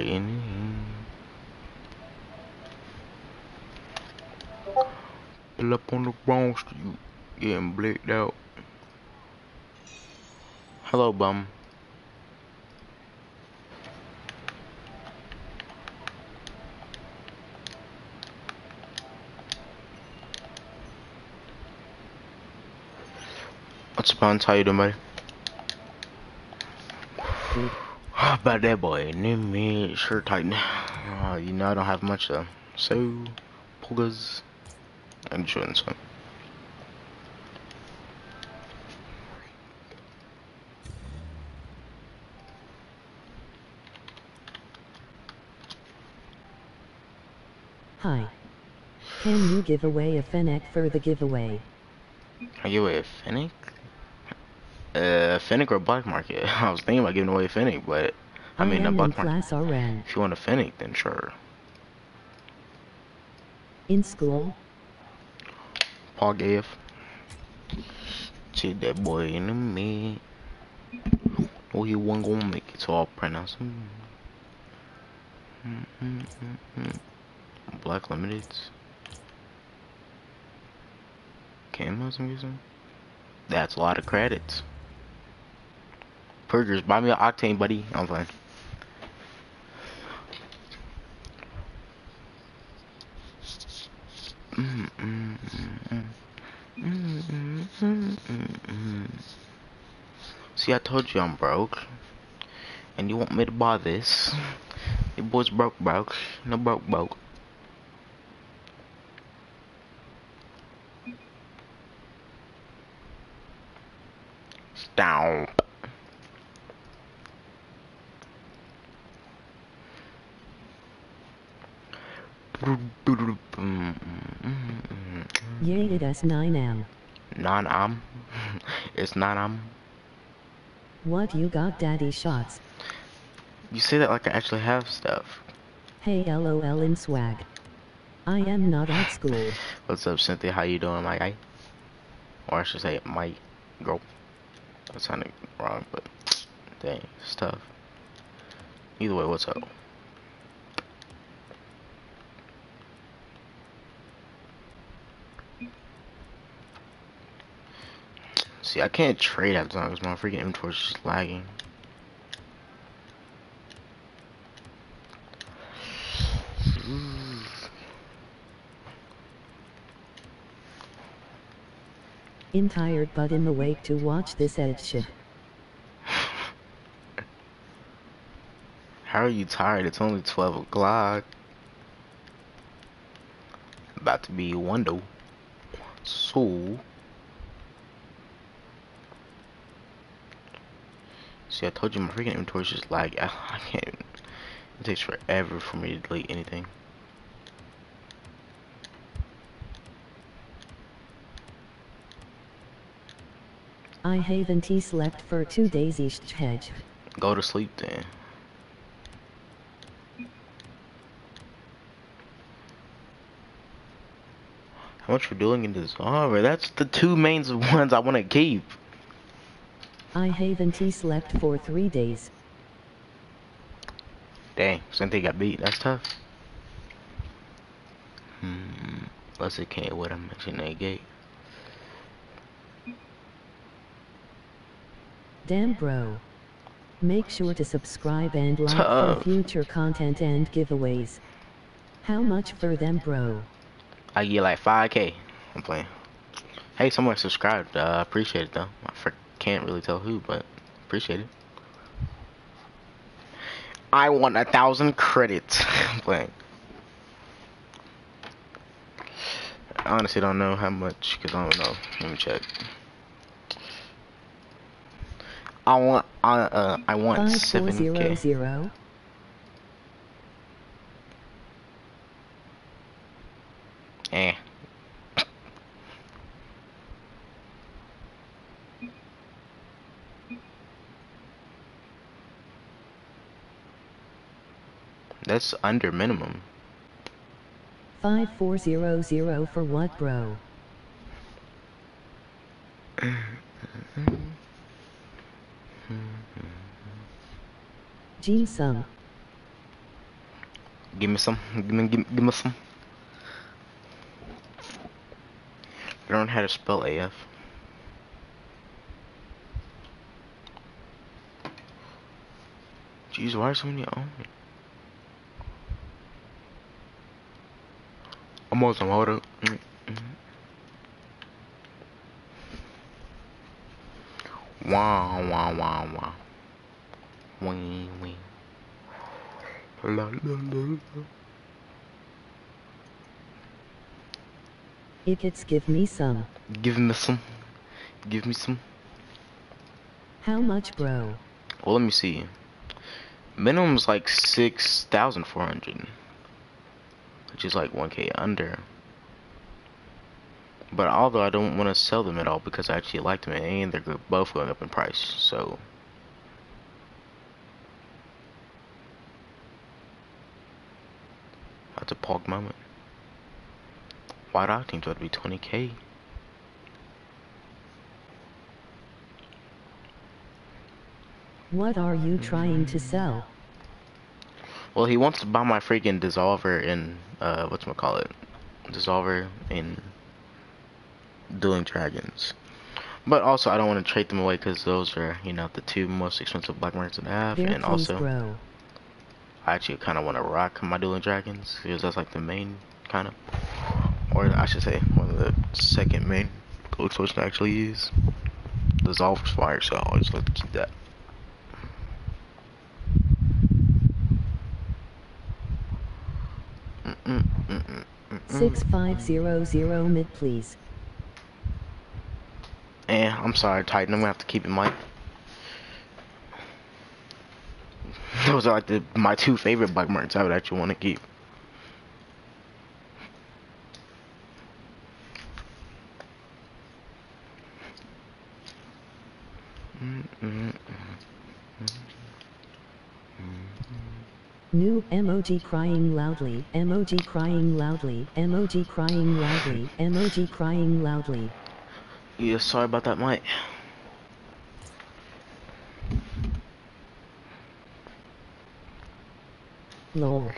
in. Pull up on the wrong street, getting blicked out. Hello, bum. What's up, How you doing, buddy? About that boy, new me, shirt tighten. Uh, you know I don't have much though. So, pugas, and joints. Hi. Can you give away a Fennec for the giveaway? I give away a Fennec? Uh, Fennec or Black Market? I was thinking about giving away a Fennec, but I, mean, a am in Black Market. class RN. If you want a Fennec, then sure. In school? Paul gave. See that boy in the mid. Oh, he wasn't gonna make it, so I'll pronounce him. Mm, mm, mm, mm. Black Limiteds. Camos, I'm guessing. That's a lot of credits. Purgers, buy me an octane, buddy. I'm fine. Mm, mm, mm, mm, mm, mm, mm, mm. See, I told you I'm broke. And you want me to buy this. Your boy's broke, broke. No broke, broke. Stomp. Mm-hmm. Yay, it is 9M. Non am. It's not am. What you got daddy shots? You say that like I actually have stuff. Hey lol in swag. I am not at school. What's up, Cynthia? How you doing, my guy? Or I should say, my girl. That sounded wrong, but dang, it's tough. Either way, what's up? See, I can't trade at times. My freaking inventory's just lagging. In tired but in the wake to watch this edge shit. How are you tired? It's only 12 o'clock. About to be one though. So. See, I told you my freaking inventory's just lag. I, I can't. It takes forever for me to delete anything. I haven't slept for two days each hedge. Go to sleep then. How much for doing in this? Alright, that's the two main ones I want to keep. I haven't slept for three days. Dang, Cynthia got beat. That's tough. Hmm. Unless it can't what I mentioned that gate. Damn bro. Make sure to subscribe and like Tough. for future content and giveaways. How much for them bro? I get like 5k. I'm playing. Hey, someone subscribed. Uh, appreciate it though. I fr can't really tell who, but appreciate it. I want a thousand credits. I'm. I honestly don't know how much, cause I don't know. Let me check. I want, I, uh, I want Five four seven zero k. zero. Eh. That's under minimum. Five four zero zero for what bro? Sung. Give me some. Give me, give, give me some. Learn how to spell AF. Jeez, why are so many on I'm on some water. Mm -hmm. Wah wah wah wah. Wing wing. La la la la. Idiots give me some. Give me some. Give me some. How much, bro? Well, let me see. Minimum's like 6,400. Which is like 1k under. But although I don't want to sell them at all because I actually like them and they're both going up in price. So. That's a pog moment. White Octane's would be 20k. What are you trying to sell? Well, he wants to buy my freaking dissolver in, uh, it, dissolver in Dueling Dragons. But also, I don't want to trade them away because those are, you know, the two most expensive black markets that I have. There, and also, grow. I actually kind of want to rock my Dueling Dragons because that's like the main kind of, or I should say, one of the second main gold source I actually use. Dissolver's fire, so I'll just like to keep that. Six five zero zero mid, please. Eh, I'm sorry, Titan. I'm gonna have to keep it mic. Those are like the my two favorite black marks I would actually want to keep. New emoji crying loudly, emoji crying loudly, emoji crying loudly, emoji crying loudly. Yeah, sorry about that, Mike. Lol.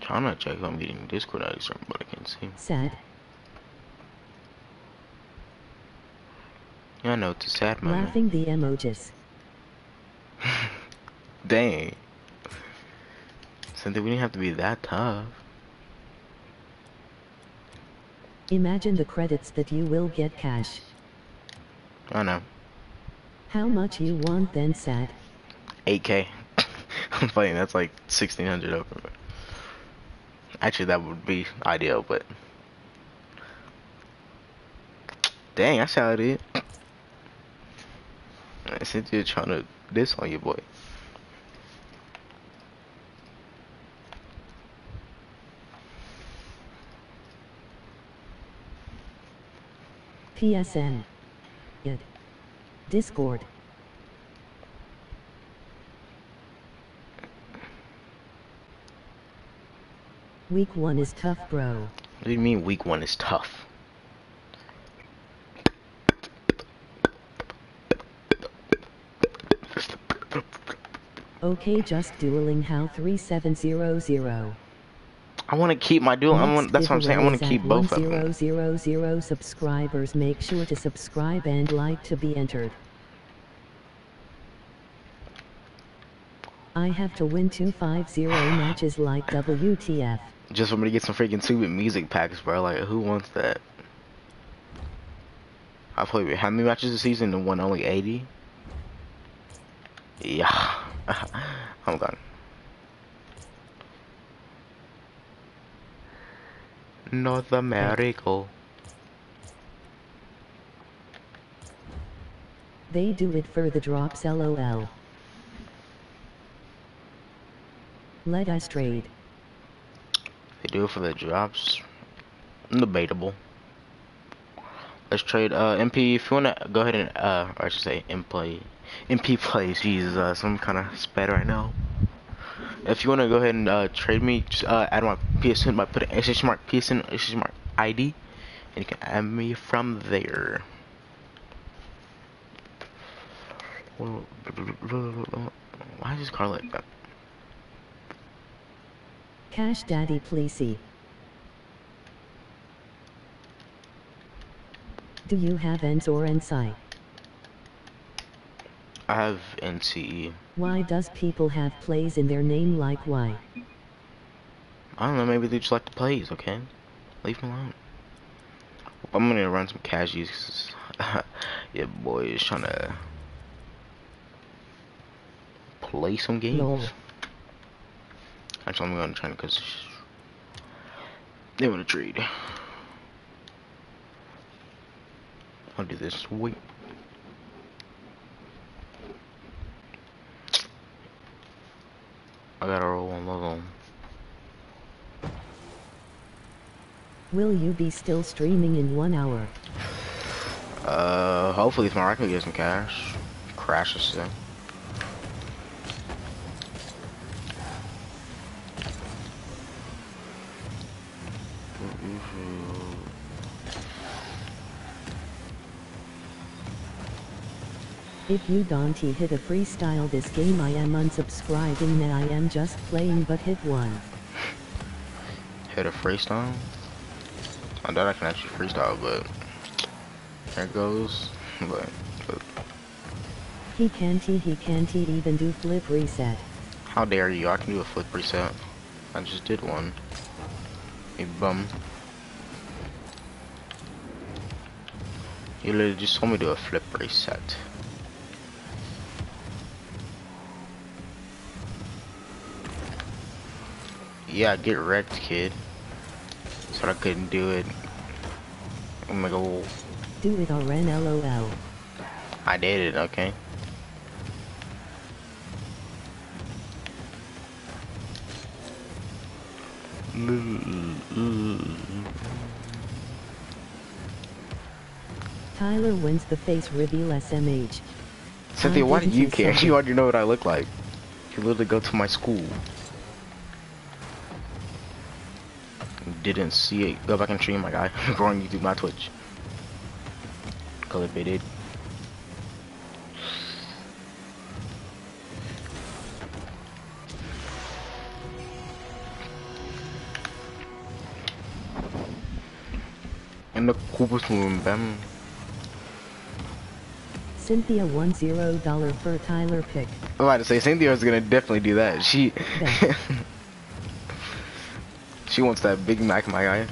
Trying to check if I'm getting Discord out of but I can't see. Sad. I know, it's a sad moment. Laughing the emojis. Dang. Something we didn't have to be that tough. Imagine the credits that you will get cash. I know. How much you want then, sad? 8k. I'm playing, that's like 1600 over. Actually, that would be ideal, but... Dang, I shouted it. Cynthia trying to this on you, boy. PSN. Id. Discord. Week 1 is tough, bro. What do you mean week 1 is tough? Okay, just dueling how 3700. I want to keep my duel. I want, that's what I'm saying. I want to keep both of them. Zero zero subscribers. Make sure to subscribe and like to be entered. I have to win 250 matches like WTF. Just for me to get some freaking stupid music packs, bro. Like, who wants that? I played how many matches this season and won only 80? Yeah. I'm gone. North America. They do it for the drops lol. Let us trade. They do it for the drops. Debatable. Let's trade uh MP if you wanna go ahead and uh or I should say MP MP plays. Jesus, uh, I'm kinda sped right now. If you want to go ahead and uh, trade me, just uh, add my PSN by putting exclamation mark PSN exclamation mark ID, and you can add me from there. Why is this car like that? Cash Daddy Pleasy. Do you have ENS or NSI? I have NCE. Why does people have plays in their name like why? I don't know, maybe they just like the plays, okay? Leave them alone. I'm gonna run some cause your boy is trying to play some games. Lol. Actually, I'm gonna try because they want to trade. I'll do this. Wait. I gotta roll one level. Will you be still streaming in one hour? Uh, hopefully if my record gets some cash. Crashes soon. If you don't hit a freestyle this game I am unsubscribing now I am just playing but hit one. Hit a freestyle. I doubt I can actually freestyle, but there it goes. But, but He can't he he can't he even do flip reset. how dare you? I can do a flip reset. I just did one. You bum. You literally just told me to do a flip reset. Yeah, get wrecked, kid. Said I couldn't do it. Oh my god. Do it or ren lol. I did it, okay. Tyler wins the face reveal SMH. Cynthia, why do you care? You already know what I look like. You literally go to my school. Didn't see it. Go back and stream my guy. Growing YouTube, not Twitch. Color faded. And the coolest room, bam. Cynthia won zero dollar for Tyler pick. I'm about to say Cynthia's gonna definitely do that. She. she wants that Big Mac, my guy.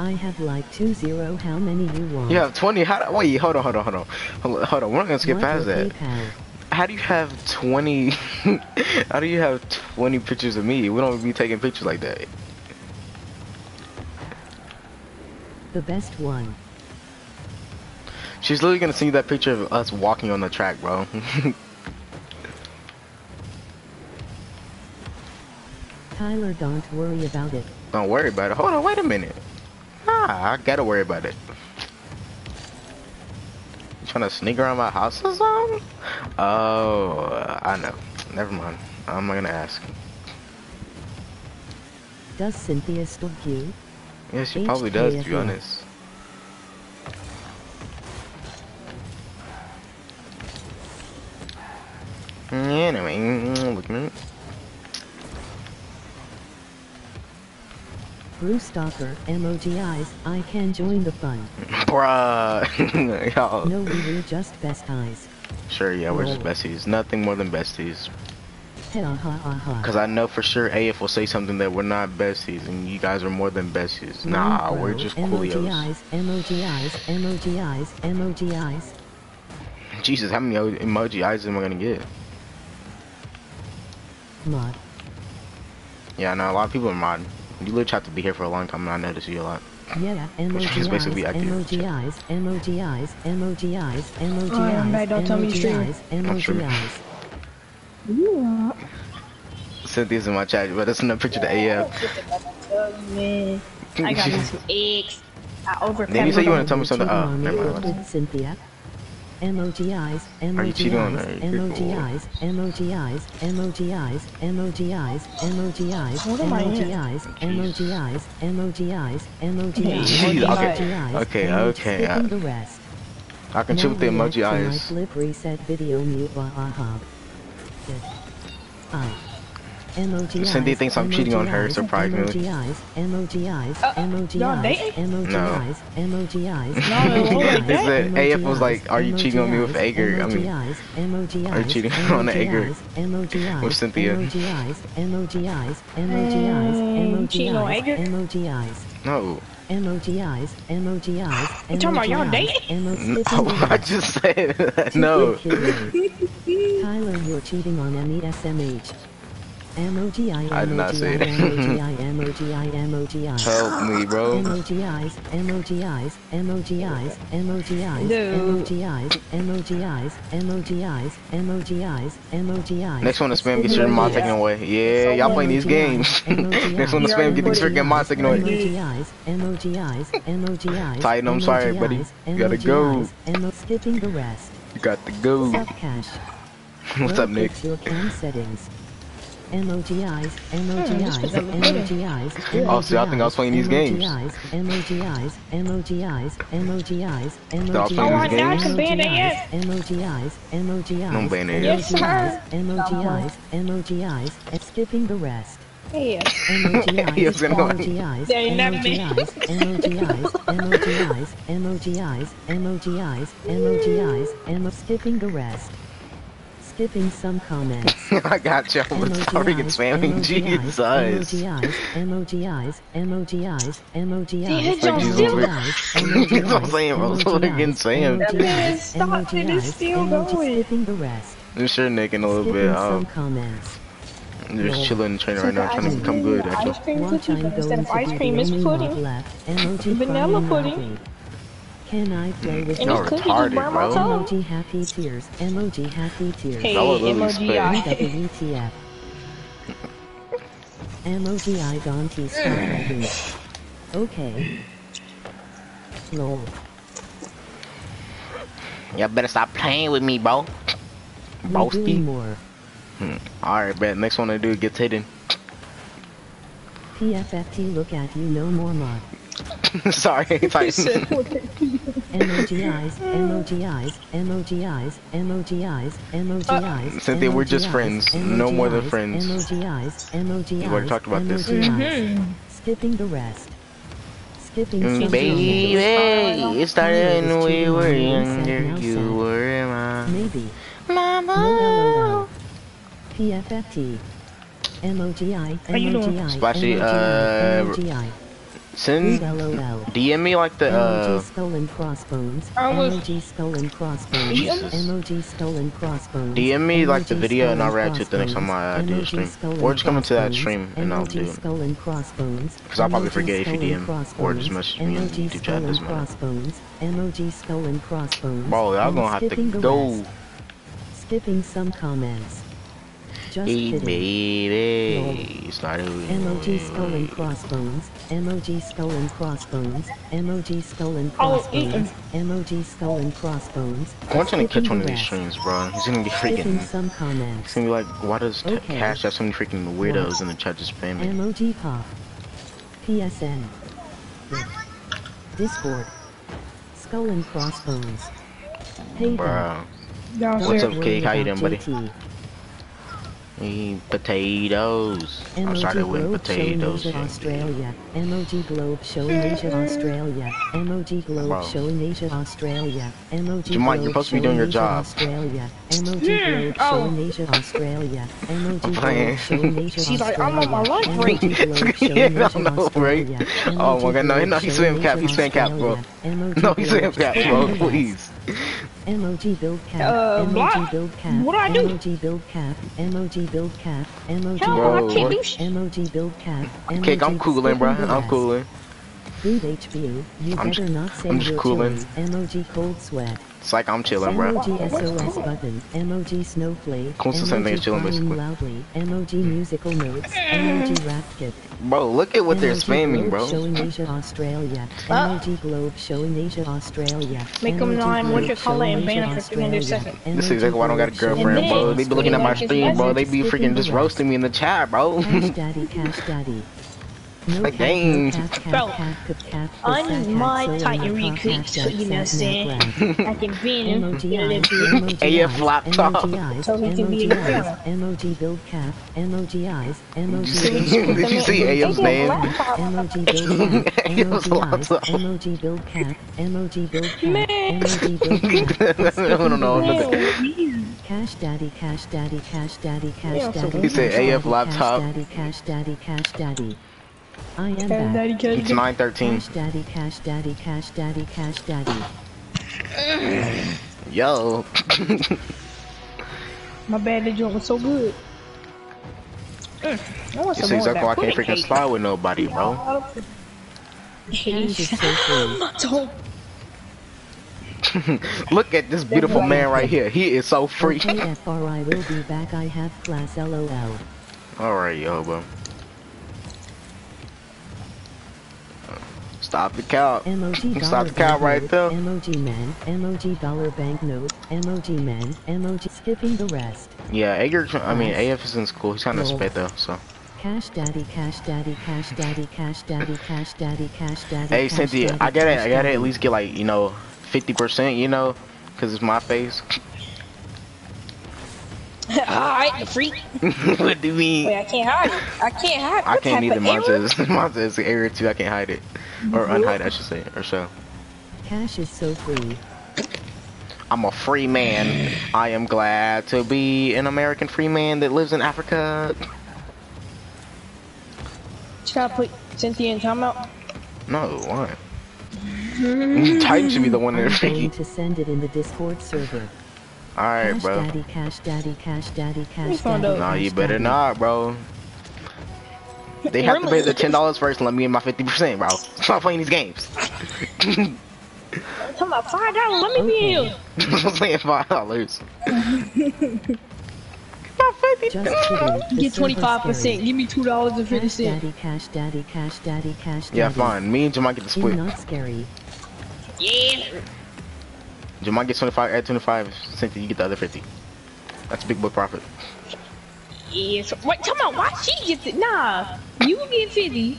I have like two zero how many you want? You have 20. How? do- Wait, hold on, hold on, hold on, hold on. Hold on. We're not gonna skip What past that. PayPal? How do you have 20? how do you have 20 pictures of me? We don't be taking pictures like that. The best one. She's literally gonna see that picture of us walking on the track, bro. Tyler, don't worry about it. don't worry about it. Hold on, wait a minute. Nah, I gotta worry about it. You trying to sneak around my house or something? Oh, I know. Never mind. I'm not gonna ask. Does Cynthia stalk you? Yeah, she probably does, to be honest. Anyway, looking at Bruce Stalker, eyes, I can join the fun. Bruh. Y'all. No, we were just besties. Sure, yeah, we're just besties. Nothing more than besties. Because I know for sure AF will say something that we're not besties, and you guys are more than besties. Nah, we're just coolios. eyes, emoji eyes, emoji eyes, emoji eyes. Jesus, how many emoji eyes am I gonna get? Mod. Yeah, I know a lot of people are modding. You literally have to be here for a long time, and I notice you a lot. Yeah, emoji Alright, I'm eyes, back. Don't tell me emoji stream. I'm emoji Yeah. Cynthia's in my chat, but that's another picture of AF. I got me some eggs. I over Then you say you wanna tell me something- oh, never mind. Cynthia. In? eyes, Jeez. emoji eyes, emoji eyes, emoji eyes, Jeez, emoji okay, okay, okay, uh, skipping the rest. I can chill with the Now emoji react to my eyes. Flip reset video mute wahahab. Good. I. Emoji Cynthia eyes, thinks I'm cheating on her, emoji eyes, surprisingly. Emoji eyes, emoji eyes, Uh, emoji y'all eyes, dating? emoji No. eyes, emoji eyes. Y'all in a emoji like eyes, that? He said- emoji AF was like, eyes, "Are you cheating on me with emoji Ager?" I eyes, mean, emoji eyes, emoji are you eyes, cheating emoji on Ager? eyes, Emoji eyes, With Cynthia. Mm, eyes, Ager? emoji eyes. No. Emoji eyes, emoji eyes, You talking about emoji y'all eyes, dating? emo- No, skipping I words. just said that. Too No. good, Tyler, you're cheating on me SMH. I did not emoji eye. Help me, bro. Eyes, emoji eyes, emoji eyes, emoji eyes, emoji eyes. Next one to spam gets your mod taken away. Yeah, y'all playing these games. Next one to spam get these freaking mods taken away. Eyes, emoji eyes. Titan, I'm sorry, buddy. You gotta go. skipping the rest. You got the go. What's up, Nick? your cam settings. Emoji eyes, Hmm, emoji this eyes, was a little emoji eyes. Oh, see, I think I was playing these games. Eyes, emoji eyes, emoji eyes, emoji eyes, Thought I was emoji playing eyes, these games? Oh, I can ban it, eyes, yes. emoji eyes, emoji eyes, Don't ban it, yes. Yes, sir. emoji eyes, and skipping the rest. Yeah. Emoji He eyes, was gonna- emoji eyes, That ain't never emoji me. eyes, emoji eyes, emoji eyes, emoji eyes, emoji eyes, emoji eyes, emo skipping the rest. Skipping some comments. I got you. I'm Emoji freaking eyes, spamming. Jesus. jokes emoji still- eyes, That's what I'm saying, bro. That's what emoji again eyes, saying. emoji That man stopped and it's still going. skipping the rest. I'm sure Nick in a little bit. some Um, comments. I'm just chilling in the right now, trying to become good. Actually. Ice cream Watch, cookie, I'm but instead going of to ice cream, the it's only mod pudding. Vanilla pudding. Loudly. Can I play with Y'all it's you? cookie just retarded, bro. Emoji happy tears. Emoji happy tears. Hey, Y'all are emoji spit. eye. WTF. Emoji I don't stop. Okay. Lol. Y'all better stop playing with me, bro. We're doing Broski. more. Hmm. Alright, bet. Next one to do gets hidden. PFFT look at you no more mod. Sorry, Titan. Emoji eyes, emoji eyes, emoji eyes, emoji eyes, emoji Uh, eyes. Cynthia, we're just friends. No more than friends. Emoji eyes, emoji We've already talked about this. emoji eyes. Mm-hmm. Skipping the rest. Skipping Mm, some Baby, it started when we were younger. You were my Maybe. Mama. PFFT. Emoji eye, How you emoji doing? eye, Splashy, uh, eye, emoji eye. Send DM me like the Emoji uh. skull and crossbones. Emoji skull and crossbones. Emoji skull and crossbones. DM me like the video and I'll react to it the next time I uh, do a stream. Or just come into that stream and I'll do Emoji it. skull and crossbones. 'Cause I'll probably forget if you skull and DM or just message me in Emoji YouTube chat, skull and crossbones. Emoji skull and crossbones. Bro, y'all gonna have to go. Skipping some comments. Just Hey kidding. baby, started with Emoji skull and crossbones. Emoji skull and crossbones. Emoji skull and Oh, crossbones. Emoji skull and crossbones. I'm trying to catch one of these streams, bro. He's gonna be freaking. some He's gonna be like, why does Okay. Cash have so many freaking weirdos in the chat just spamming? Emoji pop. PSN. Discord. Skull and crossbones. Hey Bro, What's up, Cake? How you doing, buddy? Eat potatoes. I Emoji started with globe showing potatoes. Asia, Australia. Emoji globe showing Asia, Australia. Emoji globe Bro. showing Asia, Australia. Emoji Jamal, you're globe supposed to be doing showing your Asia, job. Australia. Emoji globe oh. showing Asia, Australia. Emoji I'm globe playing. showing Asia, She's like, I'm on my lunch break. Emoji globe showing Yeah, Asia, I know, right? Australia. Oh my God, no, globe no, he showing spam cap, Asia, he spam cap, bro. No, he's saying globe cap, bro. Please. Emoji build cap. Uh, emoji block. build cap. What do I do? Emoji build cap. Emoji build cap. Emoji Hell, build I can't cap. do shit. Emoji build cap. Cake, I'm cooling, bro. I'm cooling. Food HBU. You I'm better just- not say I'm just your cooling. chilies. Emoji cold sweat. It's like I'm chilling, bro. Emoji SOS button. Emoji snowflake. Close to the same thing Emoji chilling, basically. loudly. Emoji musical notes. Emoji rap kit. Bro, look at what they're Emoji spamming, globe bro. Showing Asia, Australia. Ah. Emoji globe showing Asia, Australia. Make 'em Emoji know I'm what you call it showing and ban Asia, for 300 Australia. seconds. This is exactly why I don't got a girlfriend, bro. They be looking at my screen stream, bro. They be freaking just roasting me in the chat, bro. Cash daddy, cash daddy. No Like, cap, dang. no cap, cap, Bro, on my Titan on my so you know what I'm saying? I can Venom. Emoji get a eyes, little bit. emoji AF laptop. emoji So he can be in the eyes, build cap, emoji eyes, emoji did you see cap, AF's emoji name? build build cap, AF's laptop. emoji build cap, emoji build cap, Man. emoji build cap. I don't know. Cash daddy, cash daddy, cash daddy, cash Yeah, so daddy. He said AF laptop. Cash daddy, cash daddy, cash daddy. I am Cash back. daddy, cash It's daddy. 913. Cash daddy, cash daddy, cash daddy, cash daddy. Yo. My bad, the joint was so good. Mm, I want You some see more exactly why I can't pudding freaking cake. slide with nobody, bro. Cash is so free. Don't- Look at this beautiful man right here. He is so free. Okay, FRI will be back. I have class LOL. Alright, yo, bro. Stop the count. Dollar Stop the count right there. Emoji man, emoji dollar banknote, emoji man, emoji skipping the rest. Yeah, Edgar, I mean, AF is in school. He's kind of spit though, so. Cash daddy, cash daddy, cash daddy, cash daddy, cash daddy, cash daddy. Hey, Cynthia, I gotta, I gotta at least get like, you know, 50%, you know, because it's my face. Alright, the freak. what do you mean? Wait, I can't hide it. I can't hide I what can't type either. of Mine error? says, mine says area 2, I can't hide it. Or unhide, I should say, or so. Cash is so free. I'm a free man. I am glad to be an American free man that lives in Africa. Should I put Cynthia in timeout? No, what? Titan should be the one I'm going to send it in the Discord server. Alright, Cash bro. daddy, cash daddy, cash daddy, cash daddy. Nah, you better daddy. not, bro. They have to pay the ten dollars first and let me in my fifty percent, bro. Stop playing these games. I'm talking about five dollars. Let me be Okay. here. I'm saying five dollars. Just kidding. the Get twenty-five percent. Give me two dollars and fifty Cash daddy, cash daddy, cash daddy, cash daddy. Yeah, fine. Me and Jamal get the split. not scary. Yeah. Jamar gets 25, add 25, Cynthia, you get the other 50. That's big boy profit. Yes. Wait, come on, why she gets it? Nah, you get 50.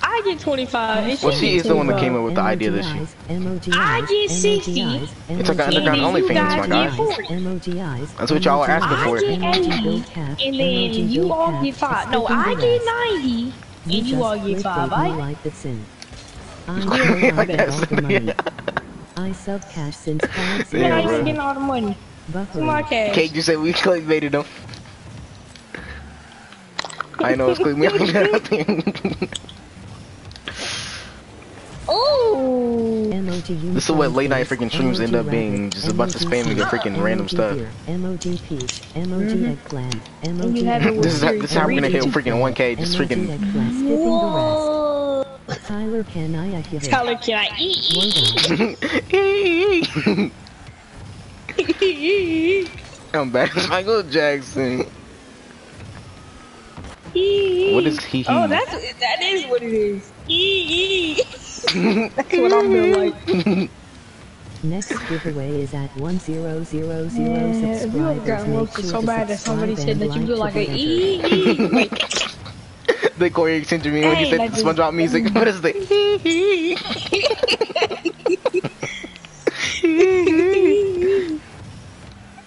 I get 25. Well, she is the one that came up with the idea this year. I get 60. It's like I underground OnlyFans, my guy. That's what y'all are asking for. I get 80, and then you all get 5. No, I get 90, and you all get 5, right? I get 90. I sub cash since parents Yeah, You're not bro. even getting all the money. Buffering. My cash. Kate, you said we clickbaited them. I know it's clickbait. Oh. Emoji This is what late night freaking streams end up being. Just a bunch of spamming of seed, freaking random stuff. deer, Emoji peach, emoji Mhm. eggplant, And emoji you have it with This is how, this is how we're gonna hit freaking 1K. Just freaking. eggplant, skipping the Whoa. Rest. Tyler, can I give it? Tyler, can I eat? I'm back, Michael Jackson. What is he? Oh, that's that is what it is. Ee. That's what I'm doing like. Next giveaway is at one zero zero zero Man, if you subscribers. got Make roasted sure so bad that somebody said that you look like to a the the Corey extension me when he said like SpongeBob music. What is the?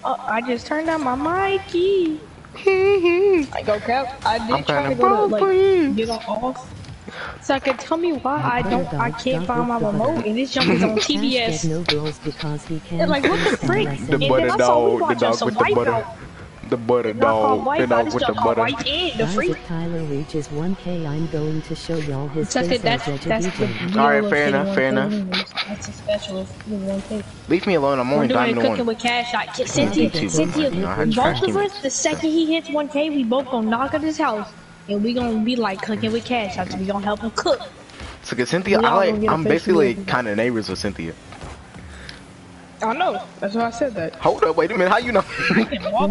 oh, I just turned on my Mikey. I go cap. I did I'm try to go to like for you. get off. So I can tell me why I don't. I can't find my with remote, and this junk is on TBS. no girls because he can. And like, what the frick? The And butter I saw we dog, the watching dog with the Wipeout. butter. The butter dog, the Wipeout, dog with the butter. White Egg, the Guys, if Tyler reaches 1k, I'm going to show y'all his That's face it. That's as a that's the Alright, fair enough, fair enough. That's a special one thing. Leave me alone. I'm We're only doing diamond cooking one. with cash. I, Cynthia, Cynthia, You know, I had to trash both of us, the second he hits 1K, we both gonna knock at his house. And we gonna be like cooking with cash. After we gonna help him cook. So, cause Cynthia, We I all like, gonna get a I'm basically reveal. kind of neighbors with Cynthia. I know. That's why I said that. Hold up, wait a minute. How you know?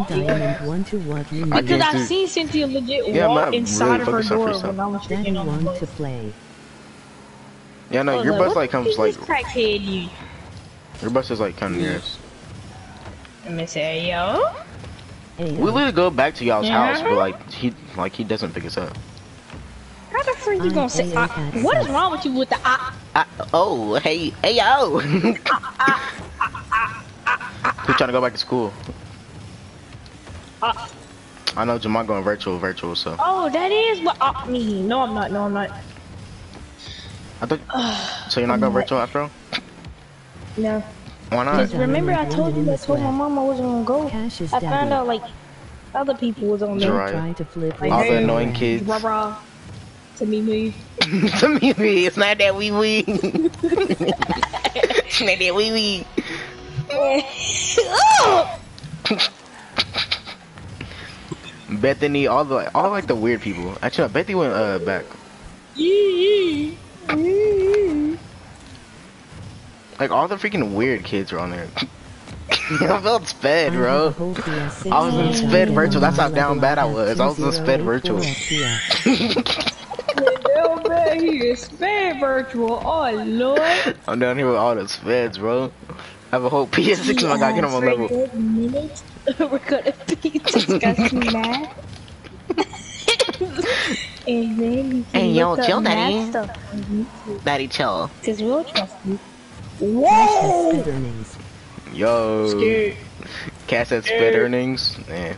Diamond 1 to what you need. Because I've seen Cynthia legit Yeah, walk not inside really of her door freestyle. when I was Daddy freaking on the want to play. yeah, no, I was your bus what like comes like crackhead you? your bus is like kind of near us. Let me say, yo. We uh, literally go back to y'all's house, but like he like he doesn't pick us up. How the frick you gonna say? Uh, what is wrong with you with the uh, I, oh, hey, hey, yo. Who's trying to go back to school? uh I know Jamal going virtual, virtual, so. Oh, that is what uh, me. No, I'm not. No, I'm not. I thought, so you're not going virtual after all? No. Why not? Because remember I told you I told my mama I wasn't gonna go. Cash is I found daddy. out like other people was on there. Right. Try to flip Like, All the hey, annoying kids. Rah rah. To me move. to me, me, it's not that wee wee. it's not that wee wee. Bethany, all the all like the weird people. Actually, Bethany went uh back. Like all the freaking weird kids were on there. I felt sped, bro. have a whole PS6 I was in sped virtual, that's how down bad I was. I was in sped virtual. FPS. Down back here, spam virtual. Oh lord. I'm down here with all the speds, bro. I have a whole PS6 and I gotta get on my level. We're gonna be discussing that. and then you can Hey, yo, chill, Daddy. stuff on YouTube. Daddy, chill. Cause we'll trust you. Whoa! Yo. Scared. Cash that sped earnings. Yeah,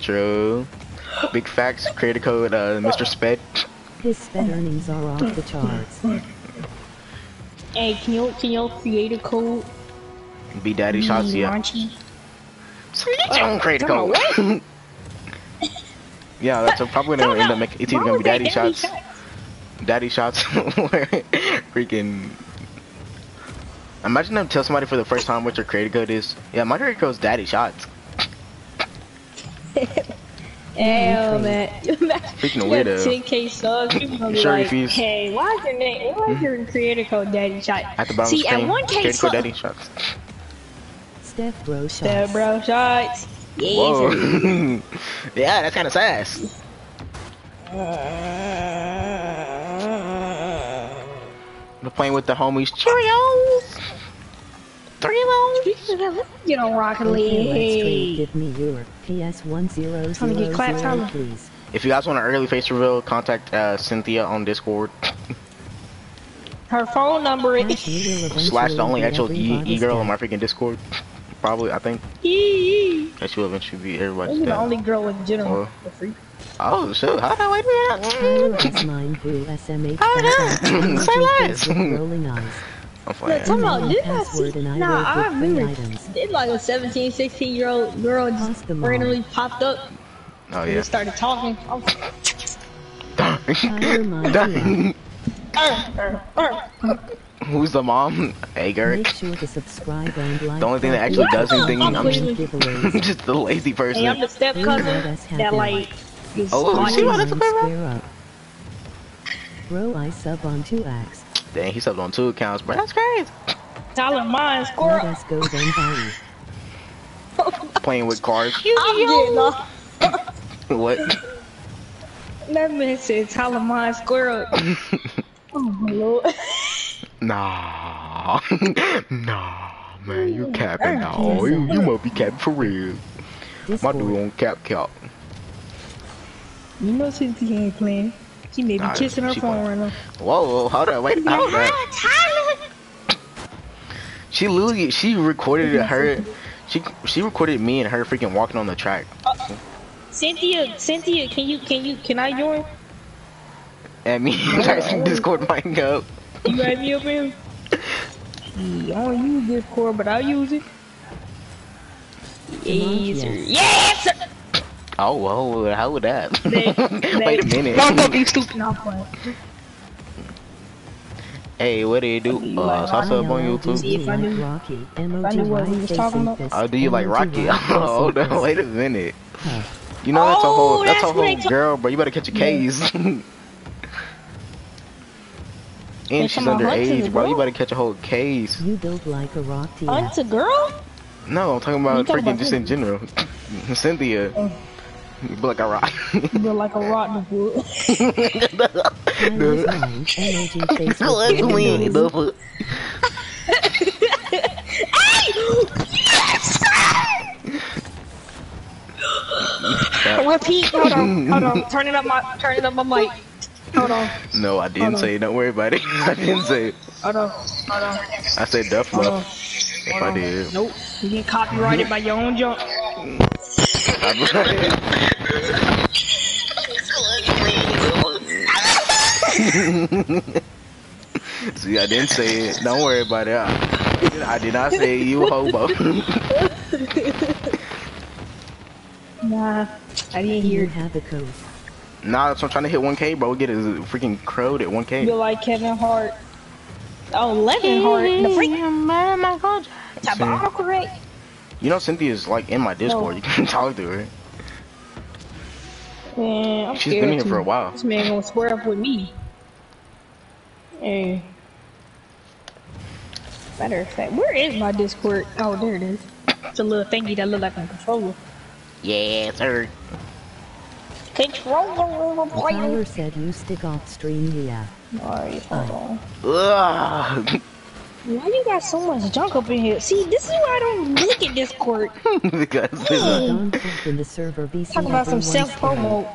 true. Big facts. Creator code, uh, Mr. Sped. His sped earnings are off the charts. Hey, can you can you create a code? Be daddy shots, yeah. Raunchy? So you get your own creator Come code. yeah, that's probably gonna end up making. It's either gonna be would daddy shots. Daddy shots. freaking. Imagine them tell somebody for the first time what your creator code is. Yeah, my creator code is daddy shots. Hell, man. Freaking You got weirdo. 10k subs, people gonna be Sure, like, if he's- hey, why is your name, why is hmm? your creator code Daddy Shot? At the bottom See, of the at screen. 1k subs, daddy shots. Steph Bro shots. Step bro shots. Yes. Whoa. yeah, that's kind of sass. Uh, We're playing with the homies. Cheerios. Cheerios. Get on Rocket Okay. League. Give me your PS one zero Trying to get clapped, zero, please. If you guys want an early face reveal, contact uh, Cynthia on Discord. Her phone number is. you will eventually Slash the only actual e, e girl on my freaking Discord. Probably, I think. Yee. That she will eventually be everybody's You're the only girl in general. Oh. Oh, shoot. How do I wait Tyler a mine boo SMH Oh, background no. emoji Say less. rolling eyes. I'm Look, playing. talking about, Email did I password see? and I Nah, I put free remember. items. Did like a 17, 16 year old girl just randomly popped up Oh, and yeah. just started talking. I was Tyler mine too. uh. Who's the mom? Hey, Make sure to subscribe and like. The only thing that button. actually does anything, I'm I'm just, just the lazy Hey, I'm person. the step Ooh, let us cousin that like is Oh, watching. see what Tyler that's mine up. Bro, I sub on two acts. Dang, he subbed on two accounts, bro. That's crazy. Tyler mine Let squirrel. us go then Playing with cars. I'm getting off. What? That man said Tyler mine squirrel. Oh my lord. Nah. nah, man. You capping now. Oh, you, you must be capping for real. My dude Discord. on cap cap. You know since he ain't playing. She may be Nah, kissing her she phone right now. Whoa, hold on, wait, hold on. Tyler. She literally, she recorded her, she she recorded me and her freaking walking on the track. Cynthia, Cynthia, can you can you can I join? And me and Tyson oh. Discord mic up. You got me up here? Yeah, I don't use Discord, but I'll use it. Yes, sir. yes. Yes, sir. Oh, whoa, how would that? They- Wait a minute. Don't don't be stupid. No, Hey, what do you do? Uh, salsa up on YouTube? See if I like knew- Rocky. I knew what we right was talking about. fist. Oh, do you like Rocky? right facing Hold on, wait a minute. You know that's a Oh, whole, that's a that's what whole girl, bro. You better catch a case. and she's talking about Hunt's underage, a bro. You girl? better catch a whole case. You build like a rock Hunt's a girl? No, I'm talking about You talking freaking about just in general. Cynthia. You look like a rock. You look like a rotten wood. Tyler's mine. Emoji face with Look rolling me, eyes. the fu- Repeat. Hold on. Hold on. Turn it up my turn it up my mic. Hold on. No, I didn't Hold on. say it. Don't worry about it. I didn't say it. Hold on. Hold on. I said Duff Hold on. Love. If I did. Nope. You get copyrighted by your own junk. See, I didn't say it. Don't worry about it. I, I did not say you hobo. Nah. I didn't Do you hear. have the code? nah, that's what I'm trying to hit 1K, bro. We get a freaking crowd at 1K. Feel like Kevin Hart. Oh, Levin Hart. The freak. man, my God. Type of autocorrect. You know Cynthia's like in my Discord. You can talk to her. Man, I'm She's scared been here for a while. This man gonna square up with me. Hey. Matter of fact, where is my Discord? Oh, there it is. It's a little thingy that look like a controller. Yeah, sir. Controller player. Tyler said you stick off stream, yeah. Alright, hold on. Ugh. Why you got so much junk up in here? See, this is why I don't look at Discord. because hmm. Don in the server BC Talk about some self promo.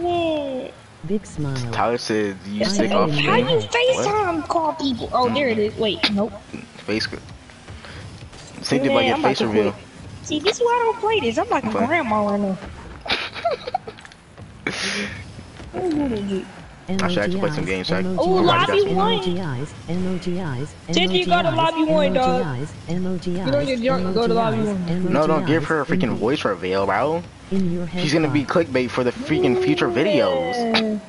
Man, Big smile. Tyler said you Yes, stick off am. how you stream. FaceTime call people? Oh, there it is. Mm-hmm. Wait, nope. Face. Cynthia Man, like your I'm face to reveal. quit. See, this is why I don't play this. I'm like a grandma right now. What did you do? I should actually play some games, Shaq. emojis, Oh, lobby one. Emojis, emojis, Did you go to lobby one, dog? emojis, emojis, You know your junk, go to lobby one. No, don't give her a freaking in- voice reveal, bro. In your head She's gonna be clickbait for the freaking future videos. Uh,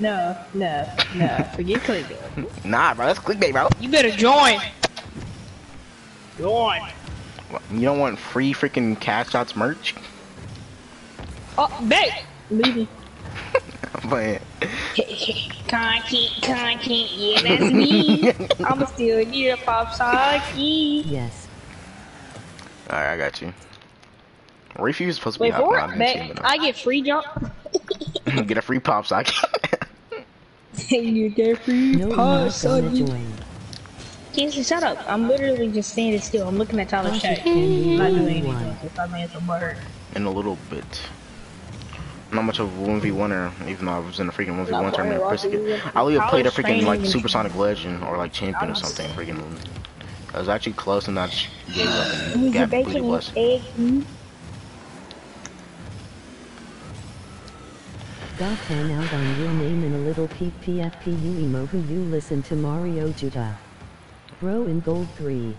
No, no, no. Forget clickbait. Nah, bro, that's clickbait, bro. You better join. Join. You don't want free freaking cash shots merch? Oh, back. Leaving. But content, content. Yeah, that's me. I'ma still need a pop socky. Yes. alright, I got you. Refuse is supposed to be Wait hot, for I Back. see I get free jump. Get a free pop socket. you get free No, pop not gonna socky. join. Casey, shut up. I'm literally just standing still. I'm looking at Tyler's Gosh, chat. can you I'm not doing anything. If I made some bird. In a little bit. Not much of a 1v1er, even though I was in a freaking 1v1 Not tournament. worry, Brisket. I would have played a College freaking like training. Supersonic Legend or like Champion or something. Freaking. I was actually close and I just gave up and Use your got completely bacon blessed. egg. Got pan out on your name in a little PPFPU emo who you listen to Mario Judah. Bro in gold 3.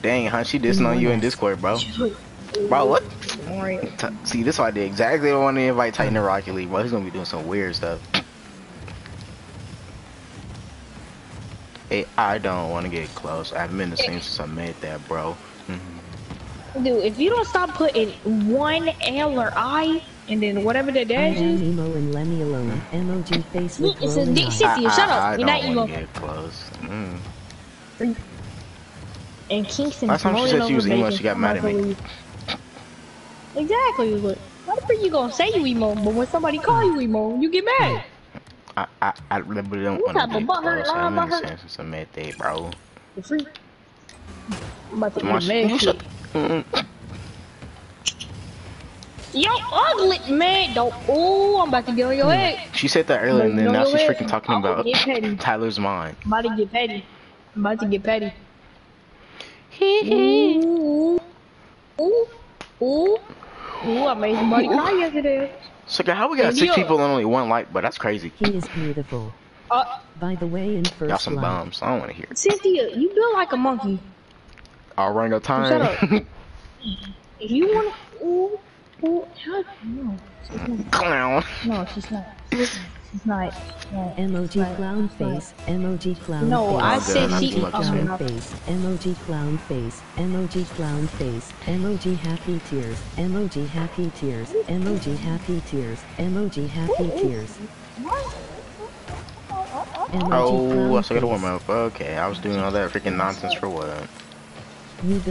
Dang, huh? She dissing on you in Discord, bro. Bro, what? T- See, this why I did exactly what I wanted to invite Titan to Rocket League, bro. He's gonna be doing some weird stuff. Hey, I don't want to get close. I haven't been the same since I made that, bro. Mhm. Dude, if you don't stop putting one L or I and then whatever the I dash is, emo and Lemmy alone. Emoji face with It's a rolling dick eyes. shit. Cynthia, I, shut I, up. I You're not don't emo. want to get close. Mm. and Kingston Last time she said she was over emo, she got mad at me. Exactly. The frick you gonna say you emo, but when somebody call you emo, you get mad? I, I, I really don't want to get butthurt, close. I line haven't been the same since I made bro. The freak. I'm about to get mad sh- shit. Yo, ugly man, don't. Oh, I'm about to get on your hmm. head. She said that earlier, and then now she's freaking talking about. Tyler's mind. I'm about to get petty. I'm about to get petty. Ooh, ooh, ooh, ooh! I made somebody cry yesterday. So, how we got six people and only one like, but that's crazy. He is beautiful. Uh, By the way, in Y'all first some light. bums. I don't want to hear it. Cynthia, you built like a monkey. Orangutan. Shut up. If you want to, ooh, ooh, how, no, she's not. Clown. No, she's not. She's not. No. Emoji Right, clown right. face. Emoji clown No, face. I Oh, said she. I'm Emoji not Oh, doing clown face. Emoji clown face. Emoji clown face. Emoji happy tears. Emoji happy tears. Emoji happy tears. Emoji happy tears. Oh, I clown still gotta warm up. Okay, I was doing all that freaking nonsense for what?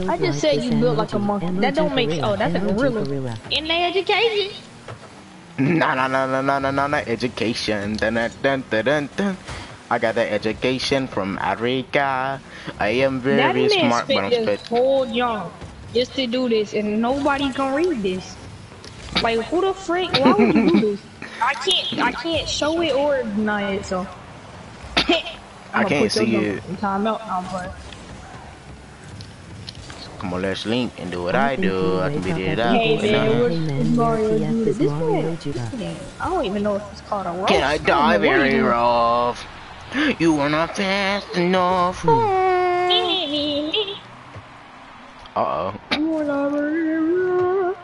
I just said you built like a monkey. That don't make- oh, that's a Emoji gorilla. gorilla. In their education. Nah, nah, nah, nah, nah, nah, nah, nah. Education. Dun, dun, dun, dun, dun, dun. I got that education from Africa. I am That very man smart, but I'm spit. whole jump just to do this, and nobody can read this. Like, who the frick? Why would you do this? I can't. I can't show it or deny it. So. I can't see it. Time out but. Come on, let's link and do what I I do. I can wake beat it up. Hey, man, up. where's Hey, man, this Mario where's the dude? F This is Mario man- Judah. I don't even know if it's called a roast. Can I don't die know what very rough? You are not fast enough. Uh oh. You are not very rough.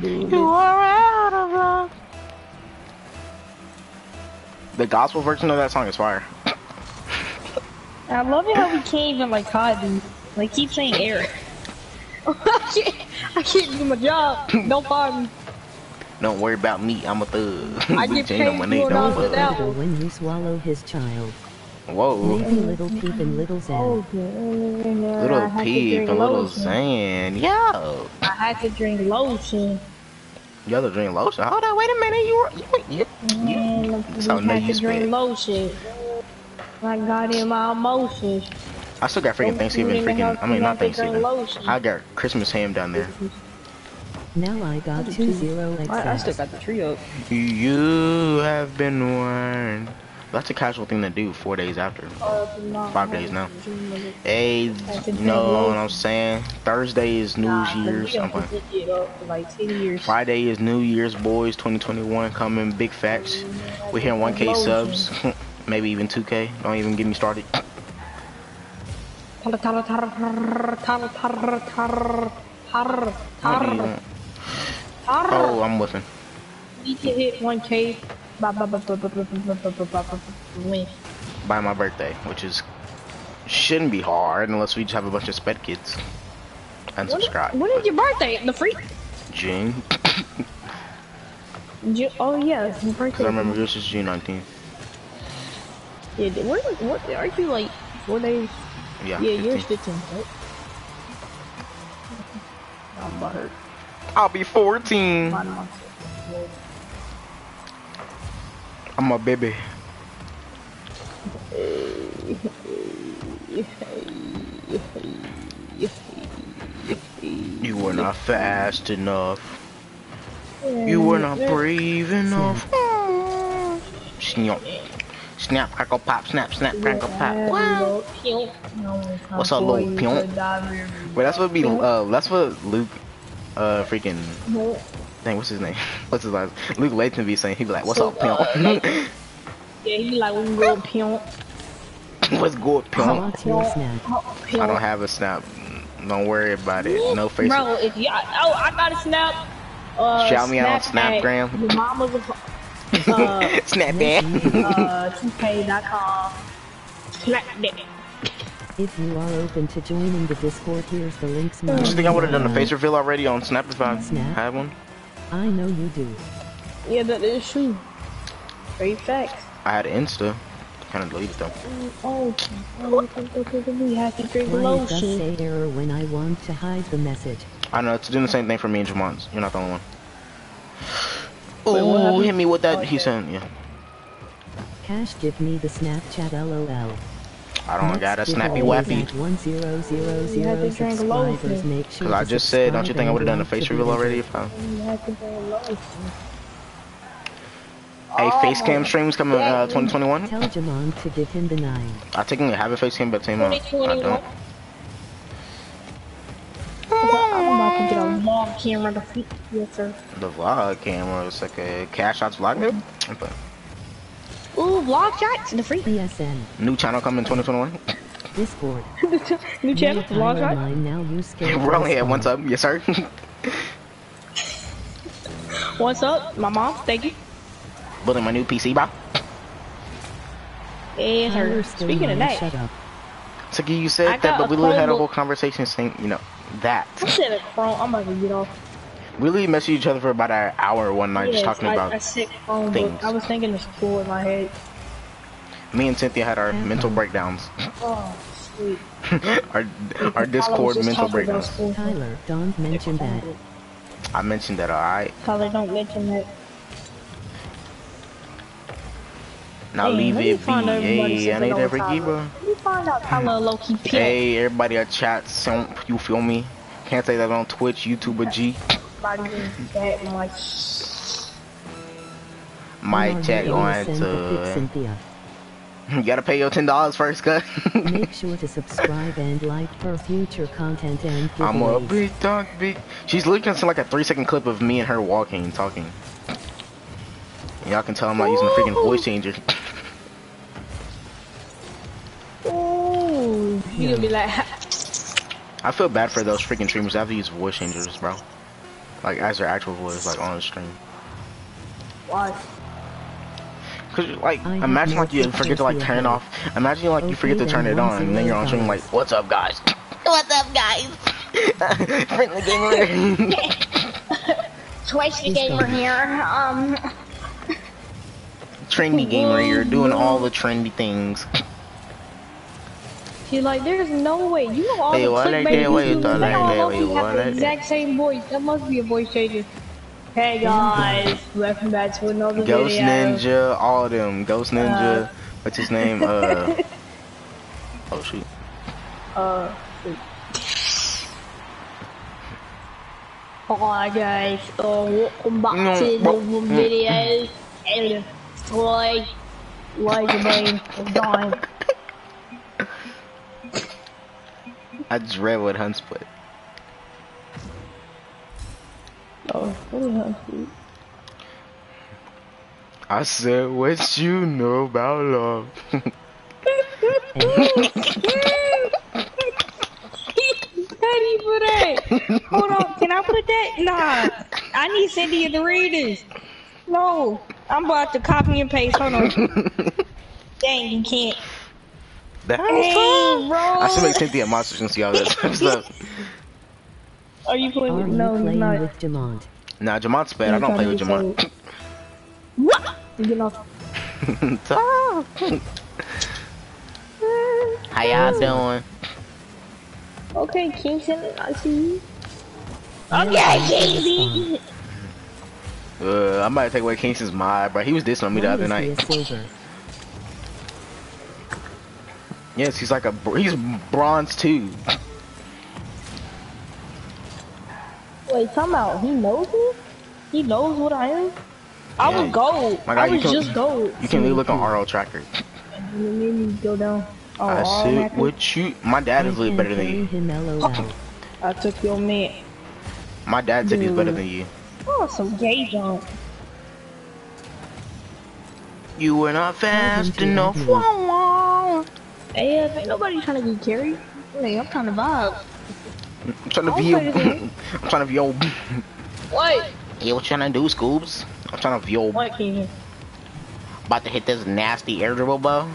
You are out of luck. The gospel version of that song is fire. I love it how we can't even like hide these. Like keep saying Eric. I can't. I can't do my job. Don't fire me. Don't worry about me, I'm a thug. I We get chain paid my for neck, it don't fuck. when you swallow his child. Whoa. Maybe little peep and little oh, Zen. Okay. Little had peep and little lotion. sand. Yo. I had to drink lotion. You other drink lotion. Hold on, wait a minute. You were you, you, you. And That's how I had to drink spit. lotion. I got in my emotions. I still got freaking Thanksgiving freaking I mean not Thanksgiving. I got Christmas ham down there. Now I got two zero I, I still got the tree up. You have been warned. That's a casual thing to do four days after. Uh, Five days now. Hey, you know what I'm saying? Thursday is New Year's. I'm playing. Like 10 years. Friday is New Year's, boys. 2021 coming. Big facts. We're hitting 1K subs. Maybe even 2K. Don't even get me started. Tar tar tar tar tar tar tar tar What tar. Oh, I'm whiffing. We can hit 1K. Ba- ba- ba- ba- ba- ba- ba- ba- ba- ba- ba- ba- When? By my birthday, which is shouldn't be hard unless we just have a bunch of sped kids. When, Unsubscribe. when is your birthday? The free? June. Ju- oh yeah, it's your birthday. I remember yours is June 19th. Yeah, where, what, aren't you like four days? Yeah. Yeah, yours 15. 15, right? I'm about hurt. I'll be 14. Nine months. I'm a baby. You were not fast enough. You were not brave enough. Mm. Snap, snap, crackle, pop, snap, snap, crackle, pop. Wow. What's up, little pimp? Wait, that's what be. Uh, that's what Luke. Uh, freaking. Dang, what's his name? What's his last? Luke Layton be saying. He be like, "What's up, pimp? Yeah, he be like, we can pimp. What's good, pimp?" What's your snap? I don't have a snap. Don't worry about it. No face. Bro, if y'all, oh, I got a snap. Uh, Shout me out on Snapchat. Snapgram. Your mama's a, uh, Snap that. uh, 2K.com. Snap that. If you are open to joining the Discord, here's the links. Do you think I would have done the face reveal already on Snap if I Snap. had one? I know you do. Yeah, that is true. Great facts. I had Insta. Kind of deleted them. Oh, oh, we have to drink Why does say error when I want to hide the message? I know it's doing the same thing for me and Jamont. You're not the only one. Wait, what Ooh, happened? hit me with that. He sent yeah. Cash give me the Snapchat LOL. I don't got a Next snappy giveaway is wappy. at 1000 You have to drink subscribers. lotion. Make sure Cause I to just said, don't you subscribe think I and would have done the like face the reveal video. already if I... You have to drink lotion. Hey, face cam streams coming uh, 2021. Tell Jamon to give him the nine. I technically have a face cam, but same I 2021. don't. I'm about to get a long camera to feed. Yes, sir. The vlog camera it's like a cash shots vlog video. But Ooh, vlog shots, the free. PSN. new channel coming 2021. Discord. New channel, My vlog Tyler shots. now you scared We're only to at one sub, yes sir. What's up, my mom? Thank you. Building my new PC, bro. Yes, Tyler sir. Speaking of that, Shut up. So you said that, but we literally had a whole conversation saying, you know, that. I said a Chrome. I'm about to get off. We literally messaged each other for about an hour one night just talking I, about I said Chromebook. things. I was thinking it's cool in my head. me and Cynthia had our Yeah. mental breakdowns. Oh, sweet. our our Discord mental breakdowns. Tyler, don't mention that. I mentioned that alright. Tyler, don't mention that. Now Hey, leave it be. find Hey, I need every Tyler. giver. Let me find out Tyler low key pimp. Hey, everybody at chat, simp, you feel me? Can't say that on Twitch, YouTube, or G. Everybody in chat and like, Mic check on send the pic, to. You gotta pay your ten dollars first, cut. Make sure to subscribe and like for future content and giveaways. I'm a big dog, big. She's looking to like a three second clip of me and her walking and talking. Y'all can tell I'm not using a freaking voice changer. Ooh, you gonna be like, I feel bad for those freaking streamers that have to use voice changers, bro. Like as their actual voice, like on the stream. what? Cause like, I imagine like you forget to like turn it off. Imagine like you forget to turn it on, and then you're on stream like, "What's up, guys? What's up, guys? Friendly gamer." Twice the gamer here. Um, trendy gamer, you're doing all the trendy things. She's like, there's no way. You know all Wait, the what? Like clickbait that? Wait, they Like that? Wait, what? the Like exact same voice. That must be a voice changer. Hey guys, welcome back to another Ghost video. Ninja, all of them. Ghost Ninja, what's his name? Uh, oh shoot. Uh, Hi guys, uh, welcome back No, to bro- the video. And today, laser beam is dying. I just read what Hunts put. Oh, what that? I said, what you know about love? You put that? Hold on, can I put that? Nah, I need Cindy the readers. No, I'm about to copy and paste. Hold on. Dang, you can't. That's Hey, fine. bro. I should make Cynthia monsters and see all that stuff. Are you playing Are with? you No, he's playing not. with Jamont? Nah, Jamont's bad. I don't play with Jamont. What? You get off. How y'all doing? Okay, Kingston, I see you. Okay, Kingston. Uh, I might take away Kingston's mod, bro. He was dissing on me the other night. He a silver? Yes, he's like a br- he's bronze too. Wait, out. He knows me? He knows what I am? I Yeah. was gold. My I was can- just gold. You can really look on RL Tracker. You made me go down. Oh, I said, that- what you? My dad is really better than you. I took your man. My dad said he's better than you. Oh, some gay junk. You were not fast enough. Abner. Wah, wah. Hey, uh, ain't nobody trying to get carried. Hey, I'm trying to vibe. I'm trying to I'll be your. play the game. I'm trying to be your. What? Yeah, what you trying to do, Scoobs? I'm trying to be your. What, King? About to hit this nasty air dribble, bro.